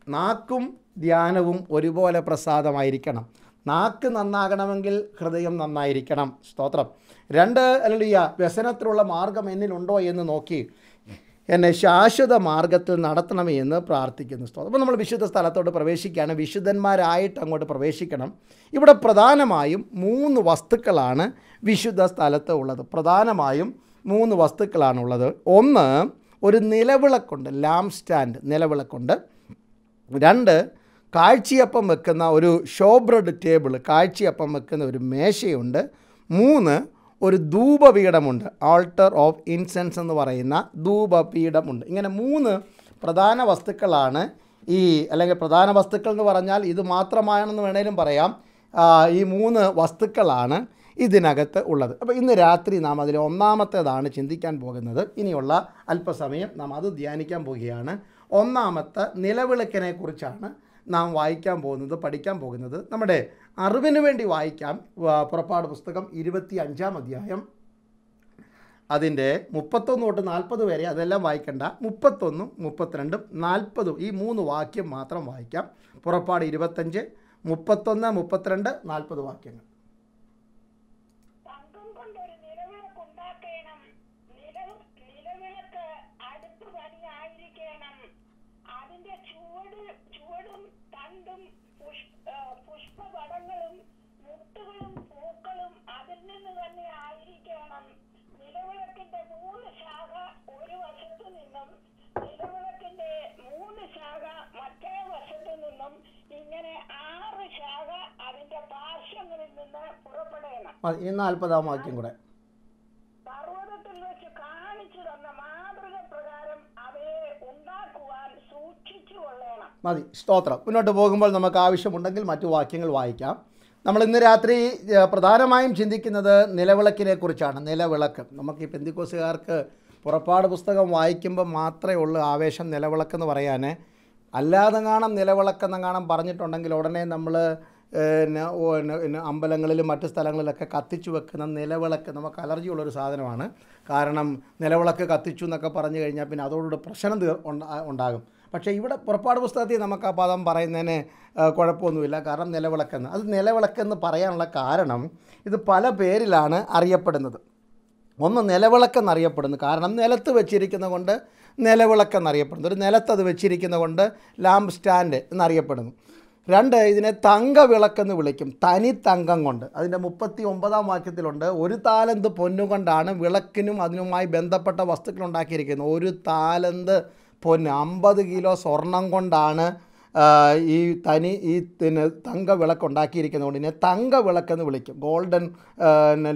നാക്കും ധ്യാനവും ഒരുപോലെ പ്രസാദമായിരിക്കണം. നാക്ക് നന്നാകണമെങ്കിൽ ഹൃദയം നന്നായിരിക്കണം. സ്തോത്രം. രണ്ട് അല്ലിയ വ്യസനത്തിലുള്ള മാർഗം എന്നിലുണ്ടോ എന്ന് നോക്കി. എന്നെ ശാശ്വത മാർഗത്തിൽ നടത്തണമേ എന്ന് പ്രാർത്ഥിക്കുന്നു. സ്തോത്രം. അപ്പോൾ നമ്മൾ വിശുദ്ധ സ്ഥലത്തോട്ട് പ്രവേശിക്കുകയാണ്. വിശുദ്ധന്മാരായിട്ട് അങ്ങോട്ട് പ്രവേശിക്കണം. ഇവിടെ പ്രധാനമായും മൂന്ന് വസ്തുക്കളാണ് വിശുദ്ധ സ്ഥലത്ത് ഉള്ളത്. പ്രധാനമായും മൂന്ന് വസ്തുക്കളാണുള്ളത് ഒന്ന് ഒരു നിലവിളക്കുണ്ട്. ലാം സ്റ്റാൻഡ് നിലവിളക്കുണ്ട്. രണ്ട് കാഴ്ചയപ്പം വെക്കുന്ന ഒരു ഷോബ്രഡ് ടേബിൾ കാഴ്ചയപ്പം വെക്കുന്ന ഒരു മേശയുണ്ട്. മൂന്ന് ഒരു ധൂപപീഠമുണ്ട്. ആൾട്ടർ ഓഫ് ഇൻസെൻസ് എന്ന് പറയുന്ന ധൂപപീഠമുണ്ട്. ഇങ്ങനെ മൂന്ന് പ്രധാന വസ്തുക്കളാണ് ഈ അല്ലെങ്കിൽ പ്രധാന വസ്തുക്കൾ എന്ന് പറഞ്ഞാൽ ഇത് മാത്രമാണെന്ന് വേണേലും പറയാം. ഈ മൂന്ന് വസ്തുക്കളാണ് ഇതിനകത്ത് ഉള്ളത്. അപ്പോൾ ഇന്ന് രാത്രി നാം അതിൽ ഒന്നാമത്തേതാണ് ചിന്തിക്കാൻ പോകുന്നത്. ഇനിയുള്ള അല്പസമയം നാം അത് ധ്യാനിക്കാൻ പോവുകയാണ്. ഒന്നാമത്തെ നിലവിളക്കിനെ കുറിച്ചാണ് നാം വായിക്കാൻ പോകുന്നത് പഠിക്കാൻ പോകുന്നത്. നമ്മുടെ അറിവിന് വേണ്ടി വായിക്കാം പുറപ്പാട് പുസ്തകം ഇരുപത്തി അഞ്ചാം അധ്യായം. അതിന്റെ മുപ്പത്തൊന്ന് തൊട്ട് നാൽപ്പത് വരെ അതെല്ലാം വായിക്കണ്ട. മുപ്പത്തൊന്നും മുപ്പത്തിരണ്ടും നാൽപ്പതും ഈ മൂന്ന് വാക്യം മാത്രം വായിക്കാം. പുറപ്പാട് ഇരുപത്തഞ്ച് മുപ്പത്തൊന്ന് മുപ്പത്തിരണ്ട് നാൽപ്പത് വാക്യങ്ങൾ. അതിന്റെ ചുവട് പുഷ് ആ, പുഷ്പപടങ്ങളും മുട്ടുകളും പൂക്കളും അതിൽ നിന്ന് തന്നെ ആയിരിക്കണം. നിലവിളക്കിന്റെ മൂന്ന് ശാഖ ഒരു വശത്തു നിന്നും നിലവിളക്കിന്റെ മൂന്ന് ശാഖ മറ്റേ വശത്തു നിന്നും ഇങ്ങനെ ആറ് ശാഖ അതിന്റെ പാർശ്വങ്ങളിൽ നിന്ന് പുറപ്പെടണം. ഇനി നാൽപ്പതാം വാക്യം കൂടെ. പർവതത്തിൽ വെച്ച് കാണിച്ചു തന്ന മാതൃക പ്രകാരം അവയെ ഉണ്ടാക്കുവാൻ സൂക്ഷിച്ചു കൊള്ളണം. മതി. സ്തോത്രം. മുന്നോട്ട് പോകുമ്പോൾ നമുക്ക് ആവശ്യമുണ്ടെങ്കിൽ മറ്റു വാക്യങ്ങൾ വായിക്കാം. നമ്മൾ ഇന്ന് രാത്രി പ്രധാനമായും ചിന്തിക്കുന്നത് നിലവിളക്കിനെ കുറിച്ചാണ്. നിലവിളക്ക്. നമുക്ക് ഈ പെന്തിക്കോസുകാർക്ക് പുറപ്പാട് പുസ്തകം വായിക്കുമ്പോൾ മാത്രമേ ഉള്ളൂ ആവേശം നിലവിളക്കെന്ന് പറയാൻ അല്ലാതെ കാണാം നിലവിളക്കെന്ന് കാണാൻ പറഞ്ഞിട്ടുണ്ടെങ്കിൽ ഉടനെ നമ്മൾ അമ്പലങ്ങളിലും മറ്റ് സ്ഥലങ്ങളിലൊക്കെ കത്തിച്ചു വെക്കുന്ന നിലവിളക്ക്. നമുക്ക് അലർജിയുള്ളൊരു സാധനമാണ്. കാരണം നിലവിളക്ക് കത്തിച്ചു എന്നൊക്കെ പറഞ്ഞു കഴിഞ്ഞാൽ പിന്നെ അതോടുകൂടി പ്രശ്നം ഉണ്ടാകും. പക്ഷേ ഇവിടെ പുറപ്പാട് പുസ്തകത്തിൽ നമുക്ക് ആ പദം പറയുന്നതിന് കുഴപ്പമൊന്നുമില്ല. കാരണം നിലവിളക്കെന്ന്. അത് നിലവിളക്കെന്ന് പറയാനുള്ള കാരണം ഇത് പല പേരിലാണ് അറിയപ്പെടുന്നത്. ഒന്ന് നിലവിളക്കെന്നറിയപ്പെടുന്നു. കാരണം നിലത്ത് വെച്ചിരിക്കുന്ന കൊണ്ട് നിലവിളക്കെന്നറിയപ്പെടുന്നു. ഒരു നിലത്ത് അത് വെച്ചിരിക്കുന്ന കൊണ്ട് ലാമ്പ് സ്റ്റാൻഡ് എന്നറിയപ്പെടുന്നു. രണ്ട് ഇതിനെ തങ്കവിളക്കെന്ന് വിളിക്കും. തനി തങ്കം കൊണ്ട്. അതിന്റെ മുപ്പത്തി ഒമ്പതാം വാക്യത്തിലുണ്ട് ഒരു താലന്ത് പൊന്നുകൊണ്ടാണ് വിളക്കിനും അതിനുമായി ബന്ധപ്പെട്ട വസ്തുക്കൾ ഉണ്ടാക്കിയിരിക്കുന്നത്. ഒരു താലന്ത് പൊന്ന് അമ്പത് കിലോ സ്വർണം കൊണ്ടാണ് ഈ തനി ഈ പിന്നെ തങ്ക വിളക്ക് ഉണ്ടാക്കിയിരിക്കുന്നതുകൊണ്ട് ഇതിനെ തങ്ക വിളക്കെന്ന് വിളിക്കും ഗോൾഡൻ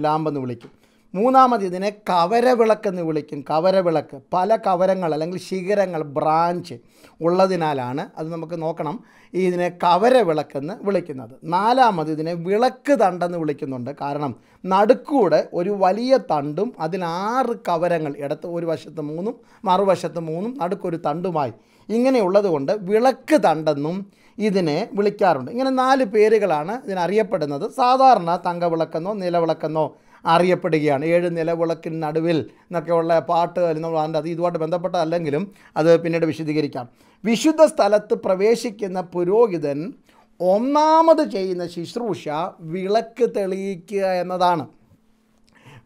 ലാമ്പെന്ന് വിളിക്കും. മൂന്നാമത് ഇതിനെ കവരവിളക്കെന്ന് വിളിക്കും. കവരവിളക്ക്. പല കവരങ്ങൾ അല്ലെങ്കിൽ ശിഖരങ്ങൾ ബ്രാഞ്ച് ഉള്ളതിനാലാണ് അത് നമുക്ക് നോക്കണം. ഇതിനെ കവരവിളക്കെന്ന് വിളിക്കുന്നത്. നാലാമത് ഇതിനെ വിളക്ക് തണ്ടെന്ന് വിളിക്കുന്നുണ്ട്. കാരണം നടുക്കൂടെ ഒരു വലിയ തണ്ടും അതിനാറ് കവരങ്ങൾ ഇടത്ത് ഒരു വശത്ത് മൂന്നും മറുവശത്ത് മൂന്നും നടുക്കൊരു തണ്ടുമായി. ഇങ്ങനെയുള്ളത് കൊണ്ട് വിളക്ക് തണ്ടെന്നും ഇതിനെ വിളിക്കാറുണ്ട്. ഇങ്ങനെ നാല് പേരുകളാണ് ഇതിനറിയപ്പെടുന്നത്. സാധാരണ തങ്കവിളക്കെന്നോ നിലവിളക്കെന്നോ അറിയപ്പെടുകയാണ്. ഏഴ് നിലവിളക്കിന് നടുവിൽ എന്നൊക്കെയുള്ള പാട്ട് നമ്മൾ അതിന്റെ അത് ഇതുമായിട്ട് ബന്ധപ്പെട്ടതല്ലെങ്കിലും അത് പിന്നീട് വിശദീകരിക്കാം. വിശുദ്ധ സ്ഥലത്ത് പ്രവേശിക്കുന്ന പുരോഹിതൻ ഒന്നാമത് ചെയ്യുന്ന ശുശ്രൂഷ വിളക്ക് തെളിയിക്കുക എന്നതാണ്.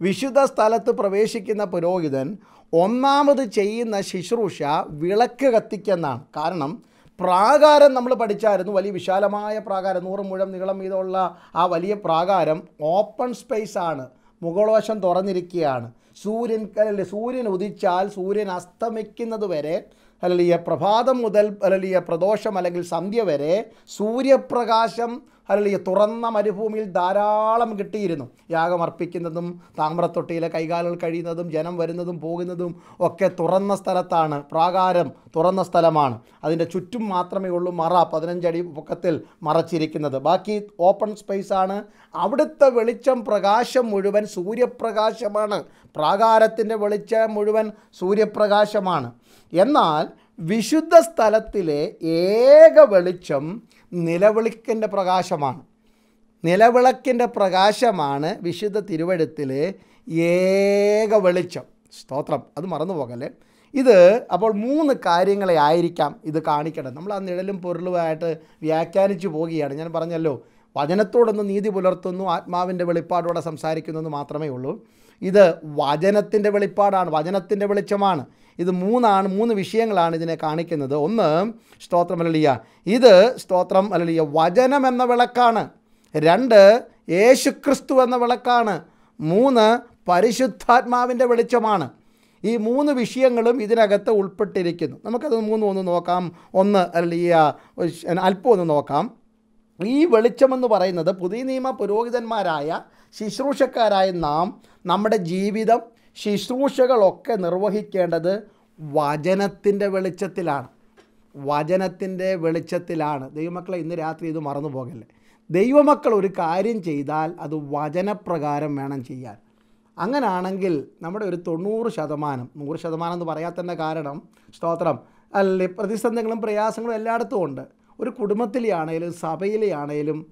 വിശുദ്ധ സ്ഥലത്ത് പ്രവേശിക്കുന്ന പുരോഹിതൻ ഒന്നാമത് ചെയ്യുന്ന ശുശ്രൂഷ വിളക്ക് കത്തിക്കെന്നാണ്. കാരണം പ്രാകാരം നമ്മൾ പഠിച്ചായിരുന്നു. വലിയ വിശാലമായ പ്രാകാരം. നൂറ് മുഴം നീളം വീതമുള്ള ആ വലിയ പ്രാകാരം ഓപ്പൺ സ്പേസ് ആണ്. മുകളവശം തുറന്നിരിക്കുകയാണ്. സൂര്യൻ സൂര്യൻ ഉദിച്ചാൽ സൂര്യൻ അസ്തമിക്കുന്നത് വരെ അല്ലെങ്കിൽ പ്രഭാതം മുതൽ അല്ലെങ്കിൽ പ്രദോഷം അല്ലെങ്കിൽ സന്ധ്യ വരെ സൂര്യപ്രകാശം അല്ലെങ്കിൽ തുറന്ന മരുഭൂമിയിൽ ധാരാളം കിട്ടിയിരുന്നു. യാഗം അർപ്പിക്കുന്നതും താമ്രത്തൊട്ടിയിലെ കൈകാലുകൾ കഴിയുന്നതും ജനം വരുന്നതും പോകുന്നതും ഒക്കെ തുറന്ന സ്ഥലത്താണ്. പ്രാകാരം തുറന്ന സ്ഥലമാണ്. അതിന്റെ ചുറ്റും മാത്രമേ ഉള്ളൂ മറ പതിനഞ്ചടി പൊക്കത്തിൽ മറച്ചിരിക്കുന്നത്. ബാക്കി ഓപ്പൺ സ്പേസ് ആണ്. അവിടുത്തെ വെളിച്ചം പ്രകാശം മുഴുവൻ സൂര്യപ്രകാശമാണ്. പ്രാകാരത്തിന്റെ വെളിച്ചം മുഴുവൻ സൂര്യപ്രകാശമാണ്. എന്നാൽ വിശുദ്ധ സ്ഥലത്തിലെ ഏക വെളിച്ചം നിലവിളിക്കിന്റെ പ്രകാശമാണ്. നിലവിളക്കിന്റെ പ്രകാശമാണ് വിശുദ്ധ തിരുവഴുത്തിലെ ഏക വെളിച്ചം. സ്തോത്രം. അത് മറന്നു പോകല്ലേ? ഇത് അപ്പോൾ മൂന്ന് കാര്യങ്ങളെ ആയിരിക്കാം ഇത് കാണിക്കണം നമ്മൾ ആ നിഴലും പൊരുളുമായിട്ട് വ്യാഖ്യാനിച്ചു പോവുകയാണ്. ഞാൻ പറഞ്ഞല്ലോ വചനത്തോടൊന്ന് നീതി പുലർത്തുന്നു ആത്മാവിന്റെ വെളിപ്പാടോടെ സംസാരിക്കുന്നു എന്ന് മാത്രമേ ഉള്ളൂ. ഇത് വചനത്തിന്റെ വെളിപ്പാടാണ് വചനത്തിന്റെ വെളിച്ചമാണ്. ഇത് മൂന്നാണ് മൂന്ന് വിഷയങ്ങളാണ് ഇതിനെ കാണിക്കുന്നത്. ഒന്ന് സ്തോത്രം അലളിയ ഇത് സ്തോത്രം അലളിയ വചനം എന്ന വിളക്കാണ്. രണ്ട് യേശുക്രിസ്തു എന്ന വിളക്കാണ്. മൂന്ന് പരിശുദ്ധാത്മാവിന്റെ വെളിച്ചമാണ്. ഈ മൂന്ന് വിഷയങ്ങളും ഇതിനകത്ത് ഉൾപ്പെട്ടിരിക്കുന്നു. നമുക്കത് മൂന്ന് ഒന്ന് നോക്കാം. ഒന്ന് അലളിയ അല്പം ഒന്ന് നോക്കാം. ഈ വെളിച്ചമെന്ന് പറയുന്നത് പുതിയ നിയമ പുരോഹിതന്മാരായ ശുശ്രൂഷക്കാരായ നാം നമ്മുടെ ജീവിതം ശുശ്രൂഷകളൊക്കെ നിർവഹിക്കേണ്ടത് വചനത്തിന്റെ വെളിച്ചത്തിലാണ്. വചനത്തിന്റെ വെളിച്ചത്തിലാണ്. ദൈവമക്കളെ ഇന്ന് രാത്രി ഇത് മറന്നു പോകല്ലേ? ദൈവമക്കൾ ഒരു കാര്യം ചെയ്താൽ അത് വചനപ്രകാരം വേണം ചെയ്യാൻ. അങ്ങനാണെങ്കിൽ നമ്മുടെ ഒരു തൊണ്ണൂറ് ശതമാനം നൂറ് ശതമാനം എന്ന് പറയാത്തതിന്റെ കാരണം സ്തോത്രം അല്ലെ പ്രതിസന്ധികളും പ്രയാസങ്ങളും എല്ലായിടത്തും ഉണ്ട്. ഒരു കുടുംബത്തിലെ ആണേലും സഭയിലെ ആണേലും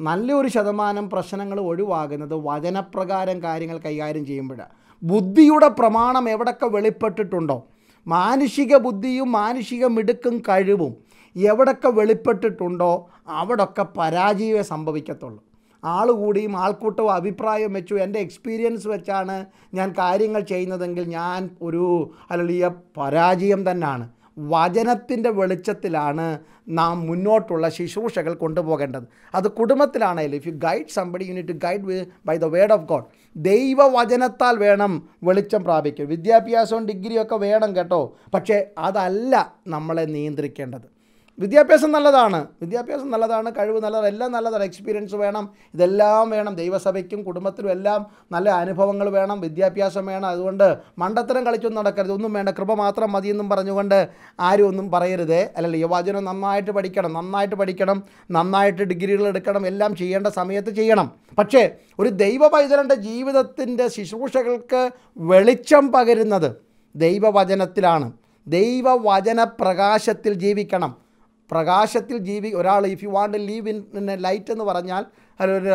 നല്ലൊരു ശതമാനം പ്രശ്നങ്ങൾ ഒഴിവാകുന്നത് വചനപ്രകാരം കാര്യങ്ങൾ കൈകാര്യം ചെയ്യുമ്പോഴാണ്. ബുദ്ധിയുടെ പ്രമാണം എവിടൊക്കെ വെളിപ്പെട്ടിട്ടുണ്ടോ? മാനുഷിക ബുദ്ധിയും മാനുഷിക മിടുക്കും കഴിവും എവിടൊക്കെ വെളിപ്പെട്ടിട്ടുണ്ടോ അവിടൊക്കെ പരാജയമേ സംഭവിക്കത്തുള്ളൂ. ആൾ കൂടിയും ആൾക്കൂട്ടവും അഭിപ്രായം വെച്ചു. എന്റെ എക്സ്പീരിയൻസ് വെച്ചാണ് ഞാൻ കാര്യങ്ങൾ ചെയ്യുന്നതെങ്കിൽ ഞാൻ ഒരു അല്ലെങ്കിൽ പരാജയം തന്നെയാണ് വചനത്തിന്റെ വെളിച്ചത്തിലാണ് നാം മുന്നോട്ടുള്ള ശുശ്രൂഷകൾ കൊണ്ടുപോകേണ്ടത്. അത് കുടുംബത്തിലാണെങ്കിലും if you guide somebody to guide by the word of God ദൈവവചനത്താൽ വേണം വെളിച്ചം പ്രാപിക്കും വിദ്യാഭ്യാസവും ഡിഗ്രിയൊക്കെ വേണം കേട്ടോ. പക്ഷേ അതല്ല നമ്മളെ നിയന്ത്രിക്കേണ്ടത്. വിദ്യാഭ്യാസം നല്ലതാണ്. വിദ്യാഭ്യാസം നല്ലതാണ് കഴിവ് നല്ലതാണ് എല്ലാം നല്ലതാണ്. എക്സ്പീരിയൻസ് വേണം ഇതെല്ലാം വേണം. ദൈവസഭയ്ക്കും കുടുംബത്തിലും എല്ലാം നല്ല അനുഭവങ്ങൾ വേണം വിദ്യാഭ്യാസം വേണം. അതുകൊണ്ട് മണ്ടത്തരം കളിച്ചൊന്നും നടക്കരുത്. ഒന്നും വേണ്ട. കൃപ മാത്രം മതിയെന്നും പറഞ്ഞുകൊണ്ട് ആരും ഒന്നും പറയരുതേ. അല്ലല്ലോ യുവജനം നന്നായിട്ട് പഠിക്കണം നന്നായിട്ട് പഠിക്കണം നന്നായിട്ട് ഡിഗ്രികൾ എടുക്കണം എല്ലാം ചെയ്യേണ്ട സമയത്ത് ചെയ്യണം. പക്ഷേ ഒരു ദൈവ പൈതലിന്റെ ജീവിതത്തിന്റെ ശുശ്രൂഷകൾക്ക് വെളിച്ചം പകരുന്നത് ദൈവവചനത്തിലാണ്. ദൈവവചന പ്രകാശത്തിൽ ജീവിക്കണം. പ്രകാശത്തിൽ ജീവി ഒരാൾ if you want live in light എന്ന് പറഞ്ഞാൽ അതിലൊരു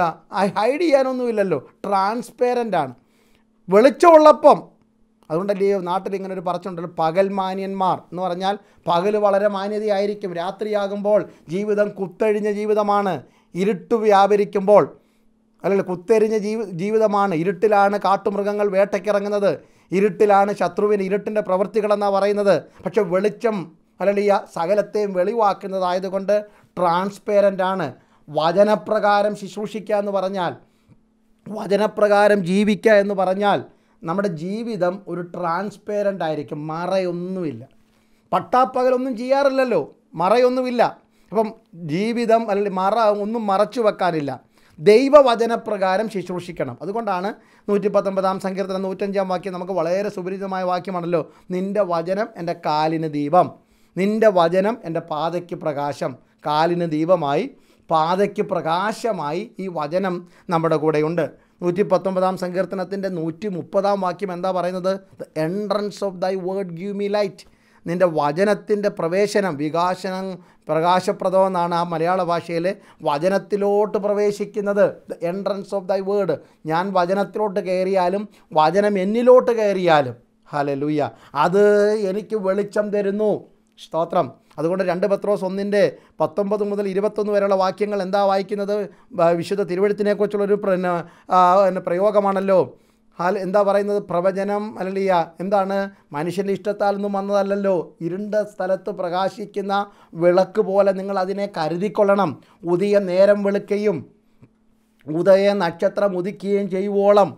ഹൈഡ് ചെയ്യാനൊന്നുമില്ലല്ലോ. ട്രാൻസ്പെറന്റ് ആണ്. വെളിച്ചമുള്ളപ്പം. അതുകൊണ്ടല്ലേ നാട്ടിൽ ഇങ്ങനെ ഒരു പറച്ചുണ്ടല്ലോ പകൽ മാന്യന്മാർ എന്ന് പറഞ്ഞാൽ പകൽ വളരെ മാന്യതയായിരിക്കും. രാത്രിയാകുമ്പോൾ ജീവിതം കുത്തഴിഞ്ഞ ജീവിതമാണ്. ഇരുട്ട് വ്യാപരിക്കുമ്പോൾ അല്ലെങ്കിൽ കുത്തെരിഞ്ഞ ജീവി ജീവിതമാണ്. ഇരുട്ടിലാണ് കാട്ടുമൃഗങ്ങൾ വേട്ടയ്ക്കിറങ്ങുന്നത് ഇരുട്ടിലാണ് ശത്രുവിന് ഇരുട്ടിന്റെ പ്രവൃത്തികളെന്നാണ് പറയുന്നത്. പക്ഷേ വെളിച്ചം ഈ സകലത്തെയും വെളിവാക്കുന്നതായതുകൊണ്ട് ട്രാൻസ്പെറന്റ് ആണ് വചനപ്രകാരം ശുശ്രൂഷിക്കുക എന്ന് പറഞ്ഞാൽ വചനപ്രകാരം ജീവിക്കുക എന്ന് പറഞ്ഞാൽ നമ്മുടെ ജീവിതം ഒരു ട്രാൻസ്പേരന്റ് ആയിരിക്കും മറയൊന്നുമില്ല. പട്ടാപ്പകലൊന്നും ചെയ്യാറില്ലല്ലോ മറയൊന്നുമില്ല. അപ്പം ജീവിതം അല്ലെങ്കിൽ മറ ഒന്നും മറച്ചു വെക്കാനില്ല. ദൈവവചനപ്രകാരം ശുശ്രൂഷിക്കണം. അതുകൊണ്ടാണ് നൂറ്റി പത്തൊമ്പതാം സങ്കീർത്തനം നൂറ്റഞ്ചാം വാക്യം നമുക്ക് വളരെ സുപരിചിതമായ വാക്യമാണല്ലോ നിന്റെ വചനം എന്റെ കാലിന് ദീപം. നിന്റെ വചനം എന്റെ പാതയ്ക്ക് പ്രകാശം കാലിന് ദീപമായി പാതയ്ക്ക് പ്രകാശമായി ഈ വചനം നമ്മുടെ കൂടെയുണ്ട് നൂറ്റി പത്തൊമ്പതാം സങ്കീർത്തനത്തിന്റെ നൂറ്റി മുപ്പതാം വാക്യം എന്താ പറയുന്നത്? The entrance of thy word give me light നിന്റെ വചനത്തിന്റെ പ്രവേശനം വികാസനം പ്രകാശപ്രദം എന്നാണ് ആ മലയാള ഭാഷയിൽ വചനത്തിലോട്ട് പ്രവേശിക്കുന്നത്. The entrance of thy word ഞാൻ വചനത്തിലോട്ട് കയറിയാലും വചനം എന്നിലോട്ട് കയറിയാലും. ഹലലുയ്യ അത് എനിക്ക് വെളിച്ചം തരുന്നു. സ്തോത്രം. അതുകൊണ്ട് രണ്ട് പത്രോസ് ഒന്നിന്റെ പത്തൊമ്പത് മുതൽ ഇരുപത്തൊന്ന് വരെയുള്ള വാക്യങ്ങൾ എന്താ വായിക്കുന്നത്? വിശുദ്ധ തിരുവഴുത്തിനെക്കുറിച്ചുള്ളൊരു പ്രയോഗമാണല്ലോ. ഹാൽ എന്താ പറയുന്നത്? പ്രവചനം അല്ലെങ്കിൽ എന്താണ്? മനുഷ്യന്റെ ഇഷ്ടത്താൽ ഒന്നും വന്നതല്ലല്ലോ. ഇരുണ്ട സ്ഥലത്ത് പ്രകാശിക്കുന്ന വിളക്ക് പോലെ നിങ്ങൾ അതിനെ കരുതിക്കൊള്ളണം. ഉദയ നേരം വെളുക്കുകയും ഉദയ നക്ഷത്രം ഉദിക്കുകയും ചെയ്യുവോളം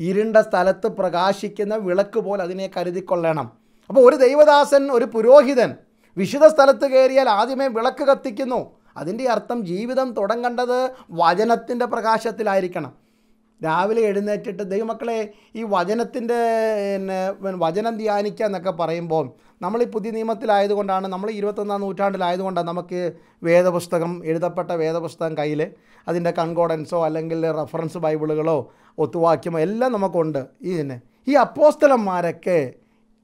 ഇരുണ്ട സ്ഥലത്ത് പ്രകാശിക്കുന്ന വിളക്ക് പോലെ അതിനെ കരുതിക്കൊള്ളണം. അപ്പോൾ ഒരു ദൈവദാസൻ ഒരു പുരോഹിതൻ വിശുദ്ധ സ്ഥലത്ത് കയറിയാൽ ആദ്യമേ വിളക്ക് കത്തിക്കുന്നു. അതിന്റെ അർത്ഥം ജീവിതം തുടങ്ങേണ്ടത് വചനത്തിന്റെ പ്രകാശത്തിലായിരിക്കണം. രാവിലെ എഴുന്നേറ്റിട്ട് ദൈവമക്കളെ ഈ വചനത്തിന്റെ വചനം ധ്യാനിക്കുക എന്നൊക്കെ പറയുമ്പോൾ നമ്മൾ ഈ പുതിയ നിയമത്തിലായതുകൊണ്ടാണ് നമ്മൾ ഇരുപത്തൊന്നാം നൂറ്റാണ്ടിലായതുകൊണ്ടാണ് നമുക്ക് വേദപുസ്തകം എഴുതപ്പെട്ട വേദപുസ്തകം കയ്യിൽ അതിന്റെ കൺകോഡൻസോ അല്ലെങ്കിൽ റെഫറൻസ് ബൈബിളുകളോ ഒത്തുവാക്യമോ എല്ലാം നമുക്കുണ്ട്. ഈ തന്നെ ഈ അപ്പോസ്തലന്മാരൊക്കെ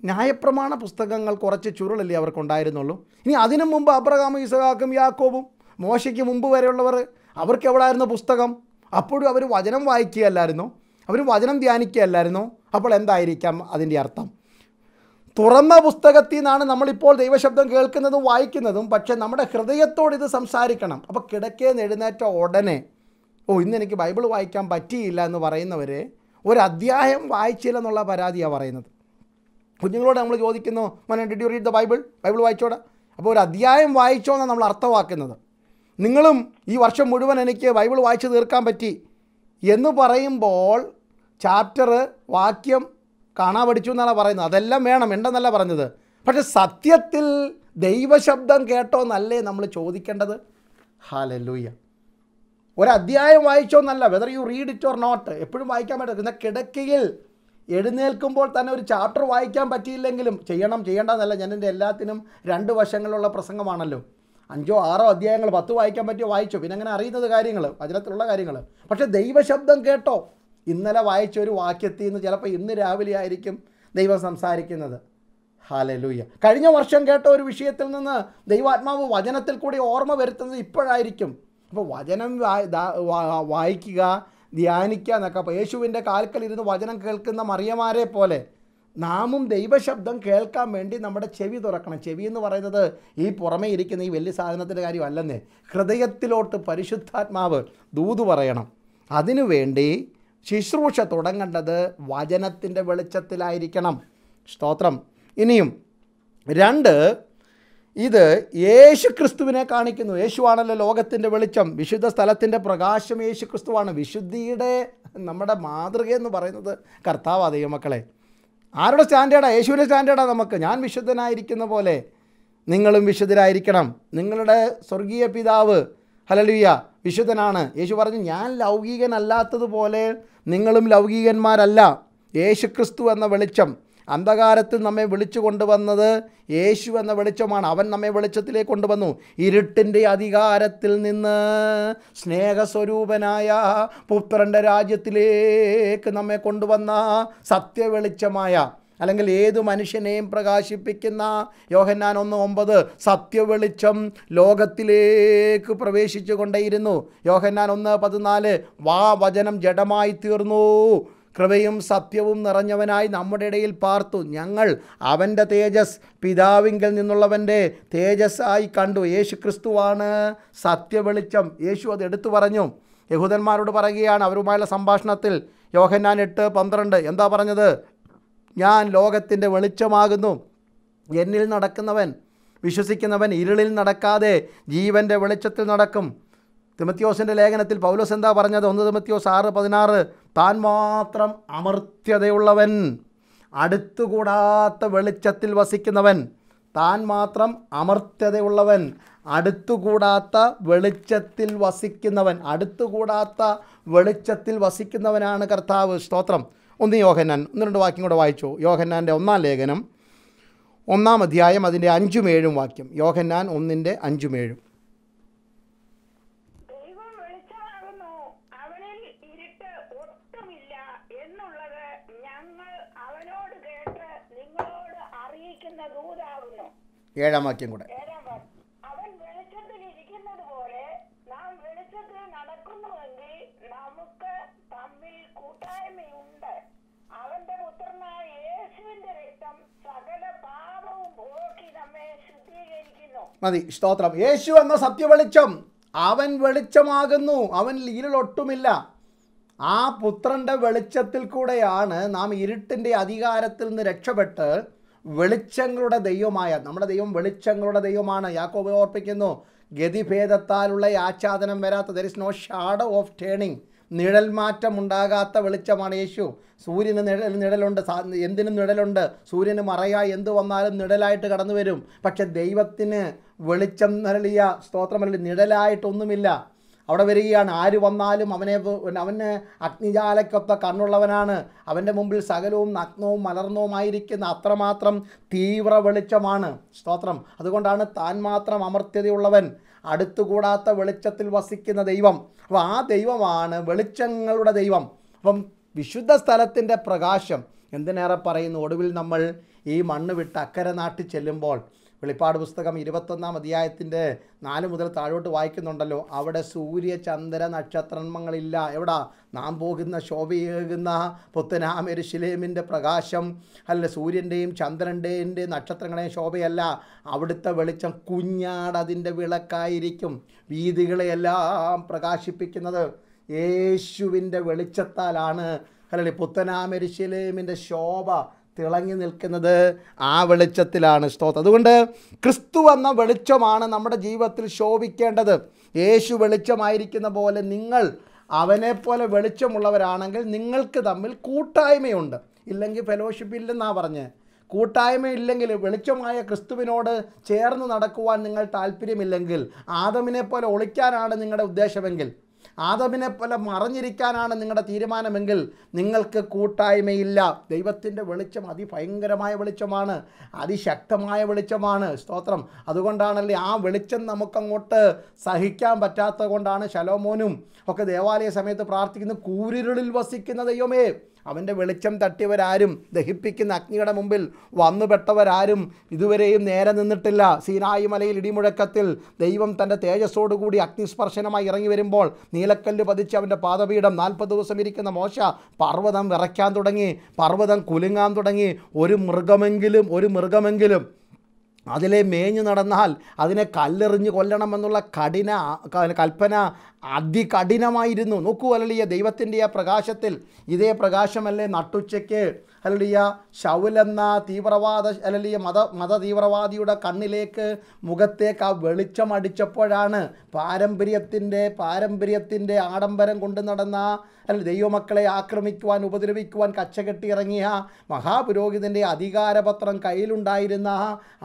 ന്യായപ്രമാണ പുസ്തകങ്ങൾ കുറച്ച് ചുരുളല്ലേ അവർക്കുണ്ടായിരുന്നുള്ളൂ? ഇനി അതിനു മുമ്പ് അബ്രഹാമും ഇസഹാക്കും യാക്കോബും മോശയ്ക്ക് മുമ്പ് വരെയുള്ളവർ അവർക്ക് എവിടെയായിരുന്നു പുസ്തകം? അപ്പോഴും അവർ വചനം വായിക്കുകയല്ലായിരുന്നു? അവർ വചനം ധ്യാനിക്കുകയല്ലായിരുന്നു? അപ്പോൾ എന്തായിരിക്കാം അതിന്റെ അർത്ഥം? തുറന്ന പുസ്തകത്തിൽ നിന്നാണ് നമ്മളിപ്പോൾ ദൈവശബ്ദം കേൾക്കുന്നതും വായിക്കുന്നതും പക്ഷേ നമ്മുടെ ഹൃദയത്തോട് ഇത് സംസാരിക്കണം. അപ്പോൾ കിടക്കേ എഴുന്നേറ്റ ഉടനെ ഓ ഇന്ന് എനിക്ക് ബൈബിൾ വായിക്കാൻ പറ്റിയില്ല എന്ന് പറയുന്നവർ ഒരു അധ്യായം വായിച്ചില്ല എന്നുള്ള പരാതിയാണ് പറയുന്നത്. കുഞ്ഞുങ്ങളോട് നമ്മൾ ചോദിക്കുന്നു മോനെ did you read the Bible Bible വായിച്ചോടാ. അപ്പോൾ ഒരു അധ്യായം വായിച്ചോ എന്നാണ് നമ്മൾ അർത്ഥമാക്കുന്നത്. നിങ്ങളും ഈ വർഷം മുഴുവൻ എനിക്ക് ബൈബിൾ വായിച്ച് തീർക്കാൻ പറ്റി എന്ന് പറയുമ്പോൾ ചാപ്റ്റർ വാക്യം കാണാൻ പഠിച്ചു എന്നാണ് പറയുന്നത്. അതെല്ലാം വേണം ഉണ്ടെന്നല്ല പറഞ്ഞത്. പക്ഷെ സത്യത്തിൽ ദൈവശബ്ദം കേട്ടോ എന്നല്ലേ നമ്മൾ ചോദിക്കേണ്ടത്? ഹാലല്ലൂയ്യ ഒരു അധ്യായം വായിച്ചോ എന്നല്ല whether you read it or not എപ്പോഴും വായിക്കാൻ പറ്റും എന്നാൽ കിടക്കയിൽ എഴുന്നേൽക്കുമ്പോൾ തന്നെ ഒരു ചാപ്റ്റർ വായിക്കാൻ പറ്റിയില്ലെങ്കിലും ചെയ്യണം ചെയ്യേണ്ടതെന്നല്ല ഞാൻ എന്റെ എല്ലാത്തിനും രണ്ട് വശങ്ങളുള്ള പ്രസംഗമാണല്ലോ. അഞ്ചോ ആറോ അധ്യായങ്ങൾ പത്ത് വായിക്കാൻ പറ്റിയോ വായിച്ചോ. പിന്നെ അങ്ങനെ അറിയുന്നത് കാര്യങ്ങൾ വചനത്തിലുള്ള കാര്യങ്ങൾ പക്ഷേ ദൈവശബ്ദം കേട്ടോ? ഇന്നലെ വായിച്ച ഒരു വാക്യത്തിൽ നിന്ന് ചിലപ്പോൾ ഇന്ന് രാവിലെ ആയിരിക്കും ദൈവം സംസാരിക്കുന്നത്. ഹാലലൂയ കഴിഞ്ഞ വർഷം കേട്ട ഒരു വിഷയത്തിൽ നിന്ന് ദൈവാത്മാവ് വചനത്തിൽ കൂടി ഓർമ്മ വരുത്തുന്നത് ഇപ്പോഴായിരിക്കും. അപ്പോൾ വചനം വായിക്കുക ധ്യാനിക്കുക എന്നൊക്കെ അപ്പോൾ യേശുവിന്റെ കാൽക്കൽ ഇരുന്ന് വചനം കേൾക്കുന്ന മറിയമാരെ പോലെ നാമും ദൈവശബ്ദം കേൾക്കാൻ വേണ്ടി നമ്മുടെ ചെവി തുറക്കണം. ചെവി എന്ന് പറയുന്നത് ഈ പുറമേ ഇരിക്കുന്ന ഈ വലിയ സാധനത്തിന്റെ കാര്യമല്ലെന്നേ. ഹൃദയത്തിലോട്ട് പരിശുദ്ധാത്മാവ് ദൂത് പറയണം. അതിനുവേണ്ടി ശുശ്രൂഷ തുടങ്ങേണ്ടത് വചനത്തിന്റെ വെളിച്ചത്തിലായിരിക്കണം. സ്തോത്രം. ഇനിയും രണ്ട് ഇത് യേശു ക്രിസ്തുവിനെ കാണിക്കുന്നു. യേശുവാണല്ലോ ലോകത്തിന്റെ വെളിച്ചം. വിശുദ്ധ സ്ഥലത്തിന്റെ പ്രകാശം യേശു ക്രിസ്തുവാണ് വിശുദ്ധിയുടെ നമ്മുടെ മാതൃകയെന്ന് പറയുന്നത് കർത്താവാ ദൈവമക്കളെ. ആരുടെ സ്റ്റാൻഡേർഡാ? യേശുവിന്റെ സ്റ്റാൻഡേർഡാ നമുക്ക്. ഞാൻ വിശുദ്ധനായിരിക്കുന്ന പോലെ നിങ്ങളും വിശുദ്ധരായിരിക്കണം. നിങ്ങളുടെ സ്വർഗീയ പിതാവ് ഹലലുയ്യ വിശുദ്ധനാണ്. യേശു പറഞ്ഞു ഞാൻ ലൗകികനല്ലാത്തതുപോലെ നിങ്ങളും ലൗകികന്മാരല്ല. യേശു ക്രിസ്തു എന്ന വെളിച്ചം അന്ധകാരത്തിൽ നമ്മെ വിളിച്ചു കൊണ്ടുവന്നത് യേശു എന്ന വെളിച്ചമാണ്. അവൻ നമ്മെ വെളിച്ചത്തിലേക്ക് കൊണ്ടുവന്നു. ഇരുട്ടിന്റെ അധികാരത്തിൽ നിന്ന് സ്നേഹസ്വരൂപനായ പുത്രന്റെ രാജ്യത്തിലേക്ക് നമ്മെ കൊണ്ടുവന്ന സത്യവെളിച്ചമായ അല്ലെങ്കിൽ ഏതു മനുഷ്യനെയും പ്രകാശിപ്പിക്കുന്ന യോഹന്നാൻ ഒന്ന് ഒമ്പത് സത്യവെളിച്ചം ലോകത്തിലേക്ക് പ്രവേശിച്ചു കൊണ്ടേയിരുന്നു. യോഹന്നാൻ ഒന്ന് പതിനാല് വാ വചനം ജഡമായി തീർന്നു. കൃപയും സത്യവും നിറഞ്ഞവനായി നമ്മുടെ ഇടയിൽ പാർത്തു. ഞങ്ങൾ അവന്റെ തേജസ് പിതാവിങ്കിൽ നിന്നുള്ളവന്റെ തേജസ്സായി കണ്ടു. യേശു ക്രിസ്തുവാണ് സത്യവെളിച്ചം. യേശു അത് എടുത്തു പറഞ്ഞു. യഹൂദന്മാരോട് പറയുകയാണ് അവരുമായുള്ള സംഭാഷണത്തിൽ യോഹന്നാൻ എട്ട് പന്ത്രണ്ട്. എന്താ പറഞ്ഞത്? ഞാൻ ലോകത്തിന്റെ വെളിച്ചമാകുന്നു. എന്നിൽ നടക്കുന്നവൻ വിശ്വസിക്കുന്നവൻ ഇരുളിൽ നടക്കാതെ ജീവന്റെ വെളിച്ചത്തിൽ നടക്കും. തിമത്യോസിന്റെ ലേഖനത്തിൽ പൗലോസ് എന്താ പറഞ്ഞത്? ഒന്ന് തിമത്യോസ് ആറ് പതിനാറ്. താൻ മാത്രം അമർത്യതയുള്ളവൻ അടുത്തുകൂടാത്ത വെളിച്ചത്തിൽ വസിക്കുന്നവൻ. താൻ മാത്രം അമർത്യതയുള്ളവൻ അടുത്തുകൂടാത്ത വെളിച്ചത്തിൽ വസിക്കുന്നവൻ. അടുത്തുകൂടാത്ത വെളിച്ചത്തിൽ വസിക്കുന്നവനാണ് കർത്താവ്. സ്തോത്രം. ഒന്ന് യോഹന്നാൻ ഒന്ന് രണ്ട് വാക്യം കൂടെ വായിച്ചു. യോഹന്നാന്റെ ഒന്നാം ലേഖനം ഒന്നാം അധ്യായം അതിന്റെ അഞ്ചും ഏഴും വാക്യം. യോഹന്നാൻ ഒന്നിന്റെ അഞ്ചും ഏഴും ദൈവം വെളിച്ചമാകുന്നു അവനിൽ ഇരുട്ട് ഒട്ടുമില്ല എന്നുള്ളത് ഞങ്ങൾ അവനോട് കേട്ട് നിങ്ങളോട് അറിയിക്കുന്ന ദൂതാകുന്നു ഏഴാം വാക്യം കൂടെ ഏഴാം വാക്യം. അവൻ വെളിച്ചത്തിൽ ഇരിക്കുന്നത് പോലെ നാം വെളിച്ചത്തിൽ നടക്കുന്നുവെങ്കിൽ നമുക്ക് തമ്മിൽ കൂട്ടായ്മയുണ്ട് അവന്റെ പുത്രനായ യേശുവിന്റെ രക്തം സകല പാപവും പോക്കി വാക്യം കൂടെ. മതി സ്തോത്രം. യേശു എന്ന സത്യവെളിച്ചം അവൻ വെളിച്ചമാകുന്നു അവനിൽ ഇരുളൊട്ടുമില്ല ആ പുത്രന്റെ വെളിച്ചത്തിൽ കൂടെയാണ് നാം ഇരുട്ടിന്റെ അധികാരത്തിൽ നിന്ന് രക്ഷപ്പെട്ട് വെളിച്ചങ്ങളുടെ ദൈവമായ നമ്മുടെ ദൈവം വെളിച്ചങ്ങളുടെ ദൈവമാണ്. യാക്കോബ് ഓർപ്പിക്കുന്നു ഗതിഭേദത്താലുള്ള ആച്ഛാദനം വരാത്ത there is no shadow of turning നിഴൽ മാറ്റം ഉണ്ടാകാത്ത വെളിച്ചമാണ് യേശു. സൂര്യന് നിഴൽ നിഴലുണ്ട്. എന്തിനും നിഴലുണ്ട്. സൂര്യന് മറയായി എന്ത് വന്നാലും നിഴലായിട്ട് കടന്നു വരും പക്ഷെ ദൈവത്തിന് വെളിച്ചം നിഴലിയ സ്തോത്രമല്ല നിഴലായിട്ടൊന്നുമില്ല. അവിടെ വരികയാണ്. ആര് വന്നാലും അവനെ അവന് അഗ്നിജാലയ്ക്കൊത്ത കണ്ണുള്ളവനാണ്. അവന്റെ മുമ്പിൽ സകലവും നഗ്നവും മലർന്നവുമായിരിക്കുന്ന അത്രമാത്രം തീവ്ര വെളിച്ചമാണ്. സ്തോത്രം. അതുകൊണ്ടാണ് താൻ മാത്രം അമർത്യതയുള്ളവൻ. അടുത്തുകൂടാത്ത വെളിച്ചത്തിൽ വസിക്കുന്ന ദൈവം. അപ്പോൾ ആ ദൈവമാണ് വെളിച്ചങ്ങളുടെ ദൈവം. അപ്പം വിശുദ്ധ സ്ഥലത്തിന്റെ പ്രകാശം എന്തിനേറെ പറയുന്നു? ഒടുവിൽ നമ്മൾ ഈ മണ്ണ് വിട്ട് അക്കരെ നാട്ടിൽ ചെല്ലുമ്പോൾ വെളിപ്പാട് പുസ്തകം ഇരുപത്തൊന്നാം അധ്യായത്തിന്റെ നാല് മുതൽ താഴോട്ട് വായിക്കുന്നുണ്ടല്ലോ. അവിടെ സൂര്യ ചന്ദ്ര നക്ഷത്രങ്ങളില്ല. എവിടാ? നാം പോകുന്ന ശോഭയേകുന്ന പുത്തനാമെരുശിലേമിന്റെ പ്രകാശം. അല്ല സൂര്യന്റെയും ചന്ദ്രന്റെയും നക്ഷത്രങ്ങളെയും ശോഭയല്ല. അവിടുത്തെ വെളിച്ചം കുഞ്ഞാട് അതിന്റെ വിളക്കായിരിക്കും. വീതികളെയെല്ലാം പ്രകാശിപ്പിക്കുന്നത് യേശുവിന്റെ വെളിച്ചത്താലാണ്. അല്ലെ പുത്തനാമെരുശിലേമിന്റെ ശോഭ തിളങ്ങി നിൽക്കുന്നത് ആ വെളിച്ചത്തിലാണ് സ്തോത്രം. അതുകൊണ്ട് ക്രിസ്തു എന്ന വെളിച്ചമാണ് നമ്മുടെ ജീവിതത്തിൽ ശോഭിക്കേണ്ടത്. യേശു വെളിച്ചമായിരിക്കുന്ന പോലെ നിങ്ങൾ അവനെപ്പോലെ വെളിച്ചമുള്ളവരാണെങ്കിൽ നിങ്ങൾക്ക് തമ്മിൽ കൂട്ടായ്മയുണ്ട്. ഇല്ലെങ്കിൽ ഫെലോഷിപ്പ് ഇല്ലെന്നാണ് പറഞ്ഞ്. കൂട്ടായ്മ ഇല്ലെങ്കിൽ വെളിച്ചമായ ക്രിസ്തുവിനോട് ചേർന്ന് നടക്കുവാൻ നിങ്ങൾ താല്പര്യമില്ലെങ്കിൽ ആദമിനെ പോലെ ഒളിക്കാനാണ് നിങ്ങളുടെ ഉദ്ദേശമെങ്കിൽ ആദമിനെ പോലെ മറഞ്ഞിരിക്കാനാണ് നിങ്ങളുടെ തീരുമാനമെങ്കിൽ നിങ്ങൾക്ക് കൂട്ടായ്മയില്ല. ദൈവത്തിന്റെ വെളിച്ചം അതിഭയങ്കരമായ വെളിച്ചമാണ് അതിശക്തമായ വെളിച്ചമാണ്. സ്തോത്രം. അതുകൊണ്ടാണല്ലേ ആ വെളിച്ചം നമുക്കങ്ങോട്ട് സഹിക്കാൻ പറ്റാത്തത് കൊണ്ടാണ് ശലോമോനും ഒക്കെ ദേവാലയ സമയത്ത് പ്രാർത്ഥിക്കുന്നത് കൂരിരുളിൽ വസിക്കുന്ന ദൈവമേ. അവന്റെ വെളിച്ചം തട്ടിയവരാരും ദഹിപ്പിക്കുന്ന അഗ്നിയുടെ മുമ്പിൽ വന്നുപെട്ടവരാരും ഇതുവരെയും നേരെ നിന്നിട്ടില്ല. സീനായി മലയിൽ ഇടിമുഴക്കത്തിൽ ദൈവം തന്റെ തേജസ്സോടുകൂടി അഗ്നിസ്പർശനമായി ഇറങ്ങി വരുമ്പോൾ നീലക്കല്ല് പതിച്ച് അവന്റെ പാദപീഠം നാൽപ്പത് ദിവസം ഇരിക്കുന്ന മോശ പർവതം വിറയ്ക്കാൻ തുടങ്ങി പർവതം കുലുങ്ങാൻ തുടങ്ങി. ഒരു മൃഗമെങ്കിലും ഒരു മൃഗമെങ്കിലും അതിലെ മേഞ്ഞു നടന്നാൽ അതിനെ കല്ലെറിഞ്ഞ് കൊല്ലണമെന്നുള്ള കഠിന കൽപ്പന അതികഠിനമായിരുന്നു. നോക്കൂ അലളിയ ദൈവത്തിന്റെ ആ പ്രകാശത്തിൽ. ഇതേ പ്രകാശമല്ലേ നട്ടുച്ചയ്ക്ക് അലളിയ ശൗലെന്ന തീവ്രവാദ അലളിയ മത മത തീവ്രവാദിയുടെ കണ്ണിലേക്ക് മുഖത്തേക്ക് ആ വെളിച്ചം അടിച്ചപ്പോഴാണ് പാരമ്പര്യത്തിന്റെ പാരമ്പര്യത്തിന്റെ ആഡംബരം കൊണ്ടു നടന്ന അല്ല ദൈവമക്കളെ ആക്രമിക്കുവാൻ ഉപദ്രവിക്കുവാൻ കച്ചകെട്ടി ഇറങ്ങിയ മഹാപുരോഹിതന്റെ അധികാരപത്രം കയ്യിലുണ്ടായിരുന്ന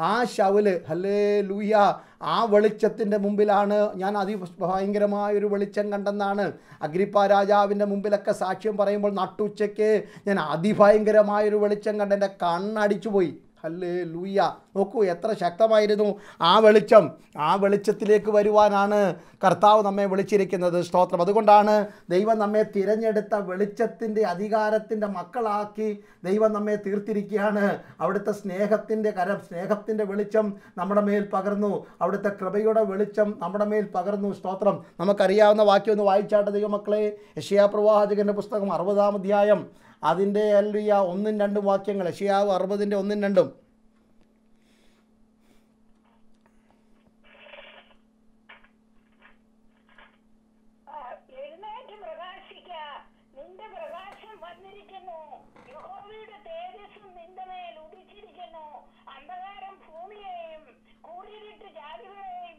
ആ ശൗൽ ഹലേ ലൂയ ആ വെളിച്ചത്തിന്റെ മുമ്പിലാണ് ഞാൻ അതിഭയങ്കരമായൊരു വെളിച്ചം കണ്ടെന്നാണ് അഗ്രിപ്പ രാജാവിന്റെ മുമ്പിലൊക്കെ സാക്ഷ്യം പറയുമ്പോൾ നട്ടുച്ചയ്ക്ക് ഞാൻ അതിഭയങ്കരമായൊരു വെളിച്ചം കണ്ട് എന്റെ കണ്ണടിച്ചു പോയി ഹല്ലേ ലൂയ നോക്കൂ എത്ര ശക്തമായിരുന്നു ആ വെളിച്ചം. ആ വെളിച്ചത്തിലേക്ക് വരുവാനാണ് കർത്താവ് നമ്മെ വിളിച്ചിരിക്കുന്നത്. സ്തോത്രം. അതുകൊണ്ടാണ് ദൈവം നമ്മെ തിരഞ്ഞെടുത്ത വെളിച്ചത്തിന്റെ അധികാരത്തിന്റെ മക്കളാക്കി ദൈവം നമ്മെ തീർത്തിരിക്കുകയാണ്. അവിടുത്തെ സ്നേഹത്തിന്റെ കരം സ്നേഹത്തിന്റെ വെളിച്ചം നമ്മുടെ മേൽ പകർന്നു. അവിടുത്തെ കൃപയുടെ വെളിച്ചം നമ്മുടെ മേൽ പകർന്നു. സ്തോത്രം. നമുക്കറിയാവുന്ന വാക്യം ഒന്ന് വായിച്ചാട്ടെ ദൈവമക്കളെ. യശയാ പ്രവാചകന്റെ പുസ്തകം അറുപതാം അധ്യായം അതിന്റെ അല്ലിയ ഒന്നും രണ്ടും വാക്യങ്ങൾ ഷിയാവ് അറുപതിന്റെ ഒന്നും രണ്ടും.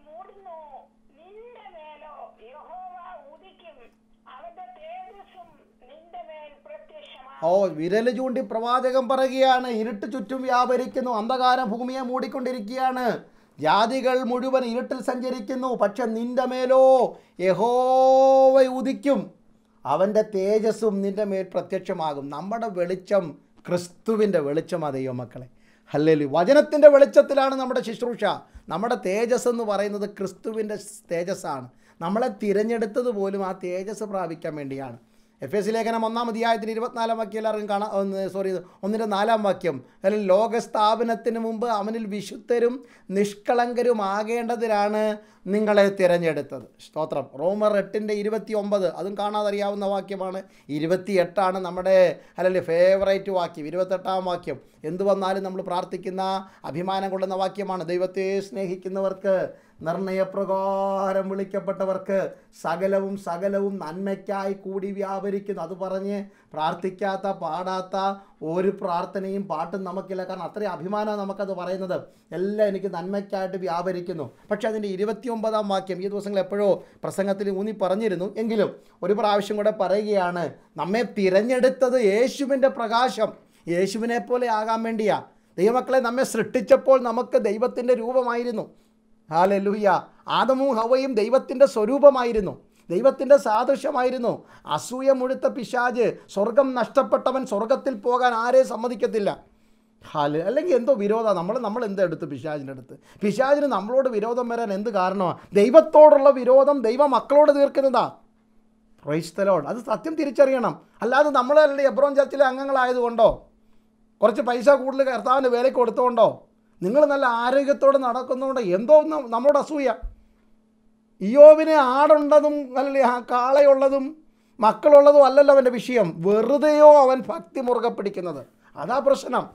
മൂടുന്നു. നിന്റെ യഹോവ ഉദിക്കും. ഓ വിരൽ ചൂണ്ടി പ്രവാചകം പറയുകയാണ്. ഇരുട്ട് ചുറ്റും വ്യാപരിക്കുന്നു. അന്ധകാരം ഭൂമിയെ മൂടിക്കൊണ്ടിരിക്കുകയാണ്. ജാതികൾ മുഴുവൻ ഇരുട്ടിൽ സഞ്ചരിക്കുന്നു. പക്ഷെ നിന്റെ മേലോ യഹോവ ഉദിക്കും. അവന്റെ തേജസ്സും നിന്റെ മേൽ പ്രത്യക്ഷമാകും. നമ്മുടെ വെളിച്ചം ക്രിസ്തുവിന്റെ വെളിച്ചമാണ് ദൈവമക്കളെ അല്ലെങ്കിൽ വചനത്തിന്റെ വെളിച്ചത്തിലാണ് നമ്മുടെ ശുശ്രൂഷ. നമ്മുടെ തേജസ് എന്ന് പറയുന്നത് ക്രിസ്തുവിന്റെ തേജസ്സാണ്. നമ്മളെ തിരഞ്ഞെടുത്തത് പോലും ആ തേജസ് പ്രാപിക്കാൻ വേണ്ടിയാണ്. എഫ് എസ് ലേഖനം ഒന്നാം അധ്യായത്തിന് ഇരുപത്തിനാലാം വാക്യം എല്ലാവർക്കും കാണാം സോറി ഒന്നിന്റെ നാലാം വാക്യം. അല്ലെങ്കിൽ ലോകസ്ഥാപനത്തിന് മുമ്പ് അവനിൽ വിശുദ്ധരും നിഷ്കളങ്കരും ആകേണ്ടതിനാണ് നിങ്ങളെ തിരഞ്ഞെടുത്തത്. സ്തോത്രം. റോമർ എട്ടിന്റെ ഇരുപത്തി ഒമ്പത് അതും കാണാതറിയാവുന്ന വാക്യമാണ്. ഇരുപത്തി എട്ടാണ് നമ്മുടെ അല്ലെങ്കിൽ ഫേവറേറ്റ് വാക്യം. ഇരുപത്തെട്ടാം വാക്യം. എന്തു വന്നാലും നമ്മൾ പ്രാർത്ഥിക്കുന്ന അഭിമാനം കൊള്ളുന്ന വാക്യമാണ്. ദൈവത്തെ സ്നേഹിക്കുന്നവർക്ക് നിർണയപ്രകാരം വിളിക്കപ്പെട്ടവർക്ക് സകലവും സകലവും നന്മയ്ക്കായി കൂടി വ്യാപരിക്കുന്നു. അത് പറഞ്ഞ് പ്രാർത്ഥിക്കാത്ത പാടാത്ത ഒരു പ്രാർത്ഥനയും പാട്ടും നമുക്കില്ല. കാരണം അത്രയും അഭിമാനമാണ് നമുക്കത് പറയുന്നത്. എല്ലാം എനിക്ക് നന്മയ്ക്കായിട്ട് വ്യാപരിക്കുന്നു. പക്ഷേ അതിന്റെ ഇരുപത്തിയൊമ്പതാം വാക്യം ഈ ദിവസങ്ങൾ എപ്പോഴോ പ്രസംഗത്തിൽ ഊന്നി പറഞ്ഞിരുന്നു. എങ്കിലും ഒരു പ്രാവശ്യം കൂടെ പറയുകയാണ് നമ്മെ തിരഞ്ഞെടുത്തത് യേശുവിന്റെ പ്രകാശം. യേശുവിനെ പോലെ ആകാൻ വേണ്ടിയാണ് ദൈവമക്കളെ നമ്മെ സൃഷ്ടിച്ചപ്പോൾ നമുക്ക് ദൈവത്തിന്റെ രൂപമായിരുന്നു. ഹാലലൂയ. ആദമും ഹവയും ദൈവത്തിന്റെ സ്വരൂപമായിരുന്നു. ദൈവത്തിന്റെ സാദൃശ്യമായിരുന്നു. അസൂയ മുഴുത്ത പിശാജ് സ്വർഗം നഷ്ടപ്പെട്ടവൻ സ്വർഗത്തിൽ പോകാൻ ആരെയും സമ്മതിക്കത്തില്ല. ഹാൽ അല്ലെങ്കിൽ എന്തോ വിരോധം. നമ്മൾ നമ്മൾ എന്താ എടുത്ത് പിശാജിന്റെ അടുത്ത്? പിശാജിന് നമ്മളോട് വിരോധം വരാൻ എന്ത് കാരണമാണ് ദൈവത്തോടുള്ള വിരോധം ദൈവ മക്കളോട് തീർക്കുന്നതാ. ക്രൈസ്തലോട് അത് സത്യം തിരിച്ചറിയണം. അല്ലാതെ നമ്മളല്ലേ എബ്രോൻ ചർച്ചിലെ അംഗങ്ങളായതുകൊണ്ടോ? കുറച്ച് പൈസ കൂടുതൽ കർത്താവിന്റെ വേലയ്ക്ക് കൊടുത്തുകൊണ്ടോ നിങ്ങൾ നല്ല ആരോഗ്യത്തോടെ നടക്കുന്നതുകൊണ്ട് എന്തോ ഒന്ന് നമ്മളോട് അസൂയ. ഇയോവിനെ ആടുണ്ടതും അല്ലെ ആ കാളയുള്ളതും മക്കളുള്ളതും അല്ലല്ലോ അവന്റെ വിഷയം. വെറുതെയോ അവൻ ഭക്തി മുറുകെ പിടിക്കുന്നത്. അതാ പ്രശ്നം.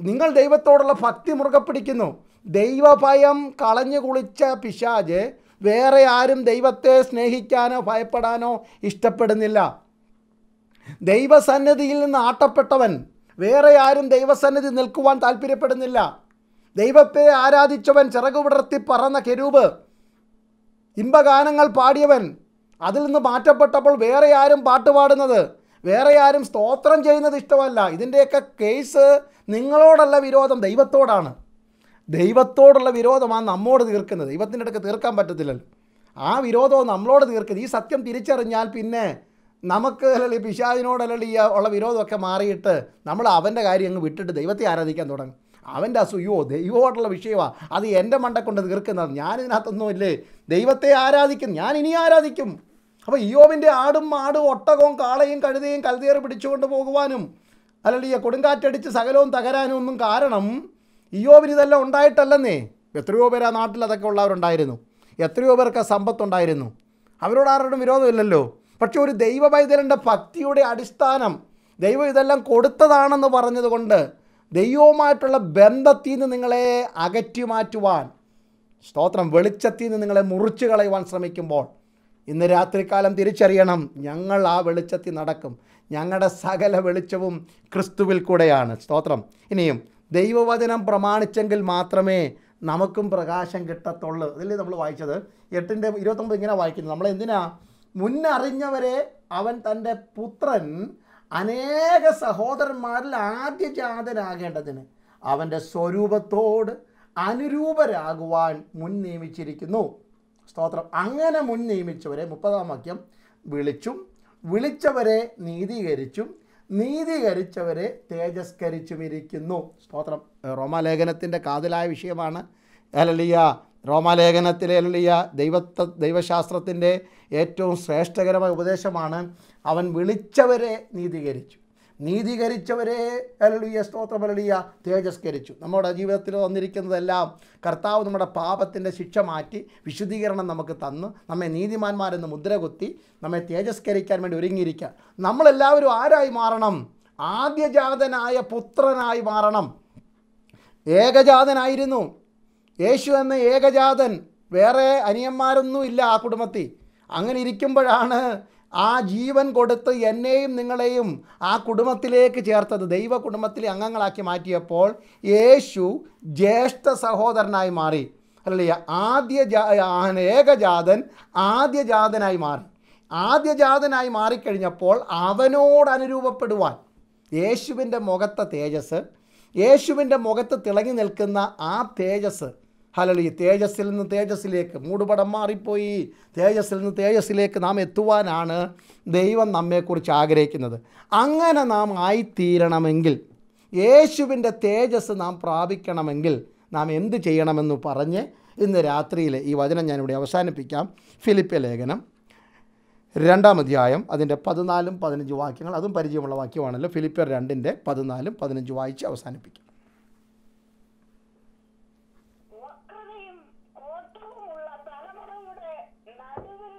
നിങ്ങൾ ദൈവത്തോടുള്ള ഭക്തി മുറുകെ പിടിക്കുന്നു. ദൈവഭയം കളഞ്ഞു കുളിച്ച പിശാജ് വേറെ ആരും ദൈവത്തെ സ്നേഹിക്കാനോ ഭയപ്പെടാനോ ഇഷ്ടപ്പെടുന്നില്ല. ദൈവസന്നിധിയിൽ നിന്ന് ആട്ടപ്പെട്ടവൻ വേറെ ആരും ദൈവസന്നിധി നിൽക്കുവാൻ താല്പര്യപ്പെടുന്നില്ല. ദൈവത്തെ ആരാധിച്ചവൻ ചിറകുവിടർത്തി പറന്ന കെരൂപ്. ഇമ്പഗാനങ്ങൾ പാടിയവൻ. അതിൽ നിന്ന് മാറ്റപ്പെട്ടപ്പോൾ വേറെ ആരും പാട്ടുപാടുന്നത് വേറെ ആരും സ്തോത്രം ചെയ്യുന്നത് ഇഷ്ടമല്ല. ഇതിന്റെയൊക്കെ കേസ് നിങ്ങളോടല്ല വിരോധം ദൈവത്തോടാണ്. ദൈവത്തോടുള്ള വിരോധമാണ് നമ്മോട് തീർക്കുന്നത്. ദൈവത്തിന്റെ അടുക്ക് തീർക്കാൻ പറ്റത്തില്ലല്ലോ. ആ വിരോധവും നമ്മളോട് തീർക്കുന്നത്. ഈ സത്യം തിരിച്ചറിഞ്ഞാൽ പിന്നെ നമുക്ക് അല്ലെങ്കിൽ പിശാദിനോട് അല്ലെങ്കിൽ ഉള്ള വിരോധമൊക്കെ മാറിയിട്ട് നമ്മൾ അവന്റെ കാര്യം അങ്ങ് വിട്ടിട്ട് ദൈവത്തെ ആരാധിക്കാൻ തുടങ്ങും. അവന്റെ അസൂയോ ദൈവമായിട്ടുള്ള വിഷയമാണ് അത് എന്റെ മണ്ട കൊണ്ട് തീർക്കുന്നത്. ഞാനിതിനകത്തൊന്നുമില്ലേ? ദൈവത്തെ ആരാധിക്കും. ഞാൻ ഇനി ആരാധിക്കും. അപ്പോൾ ഇയോവിന്റെ ആടും മാടും ഒട്ടകവും കാളയും കഴുതയും കൽതേറി പിടിച്ചുകൊണ്ട് പോകുവാനും അല്ലെങ്കിൽ ഈ കൊടുങ്കാറ്റടിച്ച് സകലവും തകരാനും ഒന്നും കാരണം ഇയോവിന് ഇതെല്ലാം ഉണ്ടായിട്ടല്ലെന്നേ. എത്രയോ പേര് ആ നാട്ടിൽ അതൊക്കെ ഉള്ളവരുണ്ടായിരുന്നു. എത്രയോ പേർക്ക് ആ സമ്പത്തുണ്ടായിരുന്നു. അവരോട് ആരോടും വിരോധമില്ലല്ലോ. പക്ഷേ ഒരു ദൈവ ഭക്തിയുടെ അടിസ്ഥാനം ദൈവം ഇതെല്ലാം കൊടുത്തതാണെന്ന് പറഞ്ഞതുകൊണ്ട് ദൈവവുമായിട്ടുള്ള ബന്ധത്തിൽ നിന്ന് നിങ്ങളെ അകറ്റി മാറ്റുവാൻ സ്തോത്രം വെളിച്ചത്തിൽ നിന്ന് നിങ്ങളെ മുറിച്ചു കളയുവാൻ ശ്രമിക്കുമ്പോൾ ഇന്ന് രാത്രികാലം തിരിച്ചറിയണം ഞങ്ങൾ ആ വെളിച്ചത്തിൽ നടക്കും. ഞങ്ങളുടെ സകല വെളിച്ചവും ക്രിസ്തുവിൽ കൂടെയാണ്. സ്തോത്രം. ഇനിയും ദൈവവചനം പ്രമാണിച്ചെങ്കിൽ മാത്രമേ നമുക്കും പ്രകാശം കിട്ടത്തുള്ളൂ. അതല്ലേ നമ്മൾ വായിച്ചത് എട്ടിന്റെ ഇരുപത്തൊമ്പത് ഇങ്ങനെ വായിക്കുന്നത് നമ്മൾ എന്തിനാ? മുന്നറിഞ്ഞവരെ അവൻ തന്റെ പുത്രൻ അനേക സഹോദരന്മാരിൽ ആദ്യ ആദ്യജാതനാകേണ്ടതിന് അവന്റെ സ്വരൂപത്തോട് അനുരൂപരാകുവാൻ മുൻ നിയമിച്ചിരിക്കുന്നു. സ്തോത്രം. അങ്ങനെ മുൻ നിയമിച്ചവരെ മുപ്പതാം വാക്യം വിളിച്ചും വിളിച്ചവരെ നീതീകരിച്ചും നീതീകരിച്ചവരെ തേജസ്കരിച്ചുമിരിക്കുന്നു. സ്തോത്രം. റോമാലേഖനത്തിന്റെ കാതലായ വിഷയമാണ്. അലലിയ റോമാലേഖനത്തിലെ അലലിയ ദൈവത്ത ദൈവശാസ്ത്രത്തിന്റെ ഏറ്റവും ശ്രേഷ്ഠകരമായ ഉപദേശമാണ് അവൻ വിളിച്ചവരെ നീതീകരിച്ചു. നീതീകരിച്ചവരെ അലളിയ സ്തോത്രം അലലിയ തേജസ്കരിച്ചു. നമ്മുടെ ജീവിതത്തിൽ വന്നിരിക്കുന്നതെല്ലാം കർത്താവ് നമ്മുടെ പാപത്തിന്റെ ശിക്ഷ മാറ്റി വിശുദ്ധീകരണം നമുക്ക് തന്ന്. നമ്മെ നീതിമാന്മാരെന്ന് മുദ്ര കുത്തി നമ്മെ തേജസ്കരിക്കാൻ വേണ്ടി ഒരുങ്ങിയിരിക്കുക. നമ്മളെല്ലാവരും ആരായി മാറണം? ആദ്യജാതനായ പുത്രനായി മാറണം. ഏകജാതനായിരുന്നു. യേശു എന്ന ഏകജാതൻ വേറെ അനിയന്മാരൊന്നും ഇല്ല ആ കുടുംബത്തിൽ. അങ്ങനെ ഇരിക്കുമ്പോഴാണ് ആ ജീവൻ കൊടുത്ത് എന്നെയും നിങ്ങളെയും ആ കുടുംബത്തിലേക്ക് ചേർത്തത്. ദൈവ കുടുംബത്തിലെ അംഗങ്ങളാക്കി മാറ്റിയപ്പോൾ യേശു ജ്യേഷ്ഠ സഹോദരനായി മാറി. അല്ലല്ല ആദ്യ ഏകജാതൻ ആദ്യജാതനായി മാറി. ആദ്യജാതനായി മാറിക്കഴിഞ്ഞപ്പോൾ അവനോട് അനുരൂപപ്പെടുവാൻ. യേശുവിന്റെ മുഖത്തെ തേജസ് യേശുവിന്റെ മുഖത്ത് തിളങ്ങി നിൽക്കുന്ന ആ തേജസ് ഹലളി തേജസ്സിൽ നിന്ന് തേജസ്സിലേക്ക് മൂടുപടം മാറിപ്പോയി. തേജസ്സിൽ നിന്ന് തേജസ്സിലേക്ക് നാം എത്തുവാനാണ് ദൈവം നമ്മെക്കുറിച്ച് ആഗ്രഹിക്കുന്നത്. അങ്ങനെ നാം ആയിത്തീരണമെങ്കിൽ യേശുവിന്റെ തേജസ് നാം പ്രാപിക്കണമെങ്കിൽ നാം എന്ത് ചെയ്യണമെന്ന് പറഞ്ഞ് ഇന്ന് രാത്രിയിൽ ഈ വചനം ഞാനിവിടെ അവസാനിപ്പിക്കാം. ഫിലിപ്പ്യ ലേഖനം രണ്ടാം അധ്യായം അതിന്റെ പതിനാലും പതിനഞ്ച് വാക്യങ്ങൾ അതും പരിചയമുള്ള വാക്യമാണല്ലോ. ഫിലിപ്പിയർ രണ്ടിന്റെ പതിനാലും പതിനഞ്ച് വായിച്ച് അവസാനിപ്പിക്കാം വക്രതയും കോട്ടവുമുള്ള തലമുറയുടെ നടുവിൽ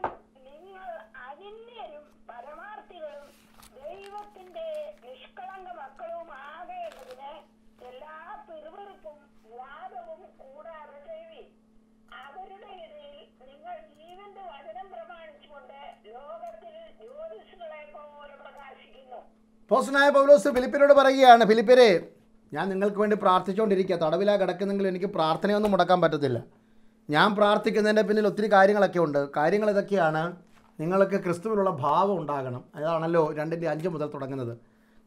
നിങ്ങൾ അനിന്യരും പരമാർത്ഥികളും ദൈവത്തിന്റെ നിഷ്കളങ്ക മക്കളും ആകേണ്ടതിന് എല്ലാ പിറുപിറുപ്പും വാദവും കൂടാതെ ചെയ്വി അവരുടെ പോസ്റ്റനായ പൗലോസ് ഫിലിപ്പിനോട് പറയുകയാണ് ഫിലിപ്പിനെ ഞാൻ നിങ്ങൾക്ക് വേണ്ടി പ്രാർത്ഥിച്ചുകൊണ്ടിരിക്കുക. തടവിലാ കിടക്കുന്നെങ്കിൽ എനിക്ക് പ്രാർത്ഥനയൊന്നും മുടക്കാൻ പറ്റത്തില്ല. ഞാൻ പ്രാർത്ഥിക്കുന്നതിന്റെ പിന്നിൽ ഒത്തിരി കാര്യങ്ങളൊക്കെ ഉണ്ട്. കാര്യങ്ങൾ ഇതൊക്കെയാണ്. നിങ്ങൾക്ക് ക്രിസ്തുവിലുള്ള ഭാവം ഉണ്ടാകണം. അതാണല്ലോ രണ്ടിന്റെ അഞ്ച് മുതൽ തുടങ്ങുന്നത്.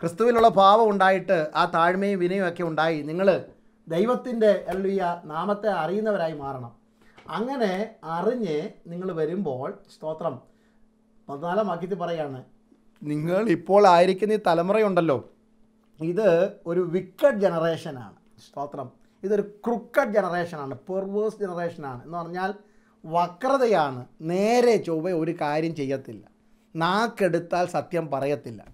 ക്രിസ്തുവിലുള്ള ഭാവം ഉണ്ടായിട്ട് ആ താഴ്മയും വിനയും ഒക്കെ ഉണ്ടായി നിങ്ങൾ ദൈവത്തിന്റെ അല്ലിയ നാമത്തെ അറിയുന്നവരായി മാറണം. അങ്ങനെ അറിഞ്ഞ് നിങ്ങൾ വരുമ്പോൾ സ്തോത്രം പതിനാലാം വാക്യത്തിൽ പറയാണ് നിങ്ങൾ ഇപ്പോൾ ആയിരിക്കുന്ന ഈ തലമുറയുണ്ടല്ലോ. ഇത് ഒരു വിക്കഡ് ജനറേഷനാണ് സ്തോത്രം. ഇതൊരു ക്രുക്കഡ് ജനറേഷനാണ് പെർവേഴ്സ് ജനറേഷനാണ് എന്ന് പറഞ്ഞാൽ വക്രതയാണ്. നേരെ ചൊവ്വ ഒരു കാര്യം ചെയ്യത്തില്ല. നാക്കെടുത്താൽ സത്യം പറയത്തില്ല.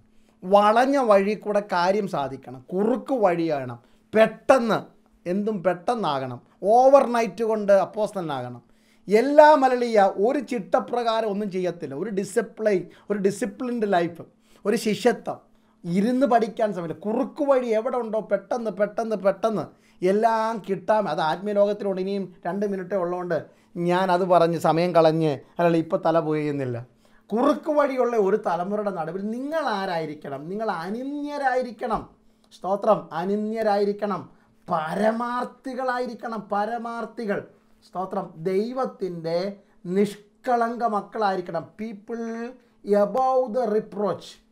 വളഞ്ഞ വഴി കൂടെ കാര്യം സാധിക്കണം. കുറുക്ക് വഴിയാണ് പെട്ടെന്ന് എന്തും പെട്ടെന്നാകണം. ഓവർ നൈറ്റ് കൊണ്ട് അപ്പോസ്തനാകണം എല്ലാ മലളിയ ഒരു ചിട്ടപ്രകാരം ഒന്നും ചെയ്യത്തില്ല. ഒരു ഡിസിപ്ലൈൻ ഒരു ഡിസിപ്ലിൻഡ് ലൈഫ് ഒരു ശിഷ്യത്വം. ഇരുന്ന് പഠിക്കാൻ സമയമില്ല കുറുക്ക് വഴി എവിടെ ഉണ്ടോ പെട്ടെന്ന് പെട്ടെന്ന് പെട്ടെന്ന് എല്ലാം കിട്ടാൻ അത് ആത്മീയ ലോകത്തിലുണ്ട്. ഇനിയും രണ്ട് മിനിറ്റേ ഉള്ളതുകൊണ്ട് ഞാൻ അത് പറഞ്ഞ് സമയം കളഞ്ഞ് അല്ലെങ്കിൽ ഇപ്പോൾ തല പോയിരുന്നില്ല കുറുക്ക് വഴിയുള്ള ഒരു തലമുറയുടെ നടുവിൽ നിങ്ങൾ ആരായിരിക്കണം? നിങ്ങൾ അനിന്യരായിരിക്കണം. സ്തോത്രം. അനിന്യരായിരിക്കണം. പരമാർത്ഥികളായിരിക്കണം. പരമാർത്ഥികൾ. സ്തോത്രം. ദൈവത്തിന്റെ നിഷ്കളങ്ക മക്കളായിരിക്കണം. പീപ്പിൾ എബവ് ദ റിപ്രോച്ച്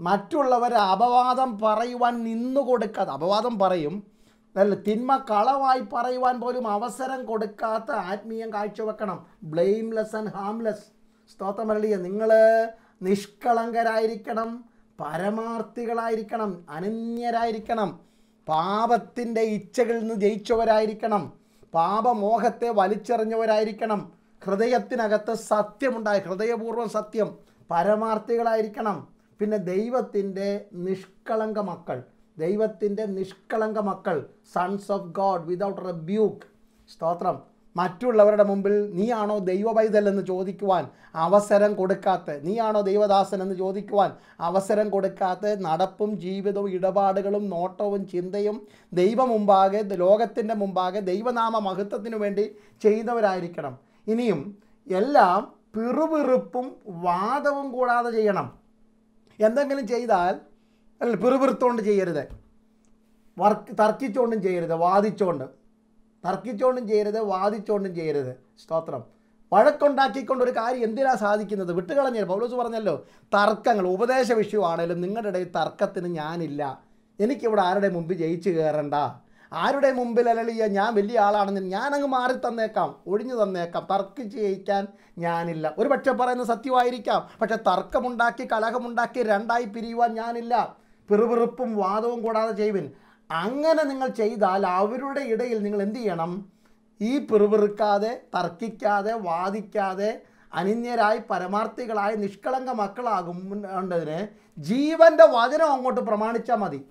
മറ്റുള്ളവരെ അപവാദം പറയുവാൻ നിന്നു കൊടുക്കാതെ അപവാദം പറയും. നല്ല തിന്മ കളവായി പറയുവാൻ പോലും അവസരം കൊടുക്കാത്ത ആത്മീയം കാഴ്ചവെക്കണം. ബ്ലെയിംലെസ് ആൻഡ് ഹാംലെസ് സ്തോത്രമല്ലിയ നിങ്ങൾ നിഷ്കളങ്കരായിരിക്കണം. പരമാർത്ഥികളായിരിക്കണം. അനന്യരായിരിക്കണം. പാപത്തിന്റെ ഇച്ഛകളിൽ നിന്ന് ജയിച്ചവരായിരിക്കണം. പാപമോഹത്തെ വലിച്ചെറിഞ്ഞവരായിരിക്കണം. ഹൃദയത്തിനകത്ത് സത്യമുണ്ടായി ഹൃദയപൂർവം സത്യം. പരമാർത്ഥികളായിരിക്കണം. പിന്നെ ദൈവത്തിന്റെ നിഷ്കളങ്ക മക്കൾ. ദൈവത്തിന്റെ നിഷ്കളങ്ക മക്കൾ. Sons of God without rebuke സ്തോത്രം. മറ്റുള്ളവരുടെ മുമ്പിൽ നീയാണോ എന്ന് ചോദിക്കുവാൻ അവസരം കൊടുക്കാത്ത നീയാണോ ദൈവദാസൻ എന്ന് ചോദിക്കുവാൻ അവസരം കൊടുക്കാത്ത നടപ്പും ജീവിതവും ഇടപാടുകളും നോട്ടവും ചിന്തയും ദൈവം മുമ്പാകെ ലോകത്തിന്റെ മുമ്പാകെ ദൈവനാമ മഹത്വത്തിനു വേണ്ടി ചെയ്യുന്നവരായിരിക്കണം. ഇനിയും എല്ലാം പിറുപിറുപ്പും വാദവും കൂടാതെ ചെയ്യണം. എന്തെങ്കിലും ചെയ്താൽ അല്ല പിറുപിറുത്തോണ്ട് ചെയ്യരുത്. വർക്ക് തർക്കിച്ചുകൊണ്ടും ചെയ്യരുത് വാദിച്ചുകൊണ്ട് തർക്കിച്ചുകൊണ്ടും ചെയ്യരുത് വാദിച്ചുകൊണ്ടും ചെയ്യരുത്. സ്തോത്രം. വഴക്കുണ്ടാക്കിക്കൊണ്ട് ഒരു കാര്യം എന്തിനാ സാധിക്കുന്നത്? വിട്ടുകളഞ്ഞ പൗലോസ് പറഞ്ഞല്ലോ തർക്കങ്ങൾ ഉപദേശ വിഷയമാണേലും നിങ്ങളുടെ ഇടയിൽ തർക്കത്തിന് ഞാനില്ല. എനിക്കിവിടെ ആരുടെ മുമ്പിൽ ജയിച്ചു കയറണ്ട? ആരുടെ മുമ്പിൽ അലളിയ ഞാൻ വലിയ ആളാണെന്ന് ഞാനങ്ങ് മാറി തന്നേക്കാം ഒഴിഞ്ഞു തന്നേക്കാം. തർക്കിച്ച് ജയിക്കാൻ ഞാനില്ല. ഒരു പക്ഷെ പറയുന്നത് സത്യമായിരിക്കാം. പക്ഷെ തർക്കമുണ്ടാക്കി കലഹമുണ്ടാക്കി രണ്ടായി പിരിയുവാൻ ഞാനില്ല. പിറുപിറുപ്പും വാദവും കൂടാതെ ചെയ്യുവിൻ. അങ്ങനെ നിങ്ങൾ ചെയ്താൽ അവരുടെ ഇടയിൽ നിങ്ങൾ എന്ത് ചെയ്യണം? ഈ പിറുപിറുക്കാതെ തർക്കിക്കാതെ വാദിക്കാതെ അനിന്യരായി പരമാർത്ഥികളായ നിഷ്കളങ്ക മക്കളാകുന്നതിന് ജീവന്റെ വചനം അങ്ങോട്ട് പ്രമാണിച്ചാൽ മതി.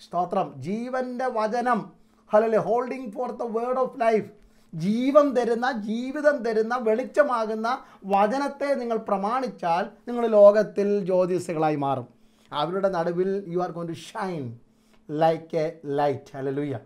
സ്തോത്രം. ജീവന്റെ വചനം. Hello holding for the word of life ജീവൻ തരുന്ന ജീവിതം തരുന്ന വെളിച്ചമാകുന്ന വചനത്തെ നിങ്ങൾ പ്രമാണിച്ചാൽ നിങ്ങൾ ലോകത്തിൽ ജ്യോതിസുകളായി മാറും. അവരുടെ നടുവിൽ you are gone to shine like a light അലലുയ്യ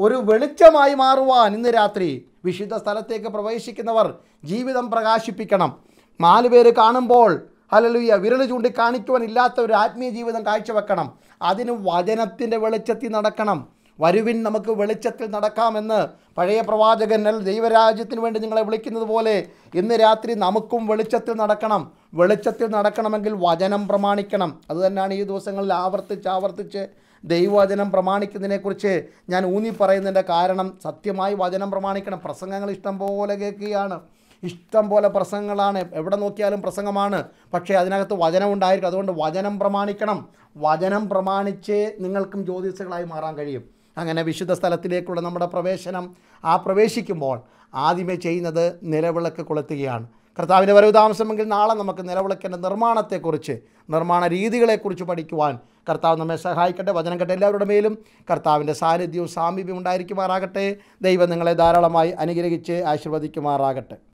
ഒരു വെളിച്ചമായി മാറുവാൻ ഇന്ന് രാത്രി വിശുദ്ധ സ്ഥലത്തേക്ക് പ്രവേശിക്കുന്നവർ ജീവിതം പ്രകാശിപ്പിക്കണം. നാല് പേര് കാണുമ്പോൾ ഹലലുയ്യ വിരൽ ചൂണ്ടി കാണിക്കുവാൻ ഇല്ലാത്ത ഒരു ആത്മീയ ജീവിതം കാഴ്ചവെക്കണം. അതിന് വചനത്തിന്റെ വെളിച്ചത്തിൽ നടക്കണം. വരുവിൻ നമുക്ക് വെളിച്ചത്തിൽ നടക്കാമെന്ന് പഴയ പ്രവാചകൻ ദൈവരാജ്യത്തിന് വേണ്ടി നിങ്ങളെ വിളിക്കുന്നത് പോലെ ഇന്ന് രാത്രി നമുക്കും വെളിച്ചത്തിൽ നടക്കണം. വെളിച്ചത്തിൽ നടക്കണമെങ്കിൽ വചനം പ്രമാണിക്കണം. അതുതന്നെയാണ് ഈ ദിവസങ്ങളിൽ ആവർത്തിച്ച് ആവർത്തിച്ച് ദൈവവചനം പ്രമാണിക്കുന്നതിനെക്കുറിച്ച് ഞാൻ ഊന്നി പറയുന്നതിന്റെ കാരണം സത്യമായി വചനം പ്രമാണിക്കണം. പ്രസംഗങ്ങൾ ഇഷ്ടം പോലെ കേൾക്കുകയാണ്. ഇഷ്ടം പോലെ പ്രസംഗങ്ങളാണ്. എവിടെ നോക്കിയാലും പ്രസംഗമാണ്. പക്ഷേ അതിനകത്ത് വചനം ഉണ്ടായിരിക്കും. അതുകൊണ്ട് വചനം പ്രമാണിക്കണം. വചനം പ്രമാണിച്ച് നിങ്ങൾക്കും ജ്യോതിസുകളായി മാറാൻ കഴിയും. അങ്ങനെ വിശുദ്ധ സ്ഥലത്തിലേക്കുള്ള നമ്മുടെ പ്രവേശനം. ആ പ്രവേശിക്കുമ്പോൾ ആദ്യമേ ചെയ്യുന്നത് നിലവിളക്ക് കൊളുത്തുകയാണ്. കർത്താവിന്റെ വരവ് താമസമെങ്കിൽ നാളെ നമുക്ക് നിലവിളക്കിന്റെ നിർമ്മാണത്തെക്കുറിച്ച് നിർമ്മാണ രീതികളെക്കുറിച്ച് പഠിക്കുവാൻ കർത്താവ് നമ്മെ സഹായിക്കട്ടെ. വചനം കേട്ട എല്ലാവരുടെ മേലും കർത്താവിന്റെ സാന്നിധ്യവും സാമീപ്യം ഉണ്ടായിരിക്കുമാറാകട്ടെ. ദൈവം നിങ്ങളെ ധാരാളമായി അനുഗ്രഹിച്ച് ആശീർവദിക്കുമാറാകട്ടെ.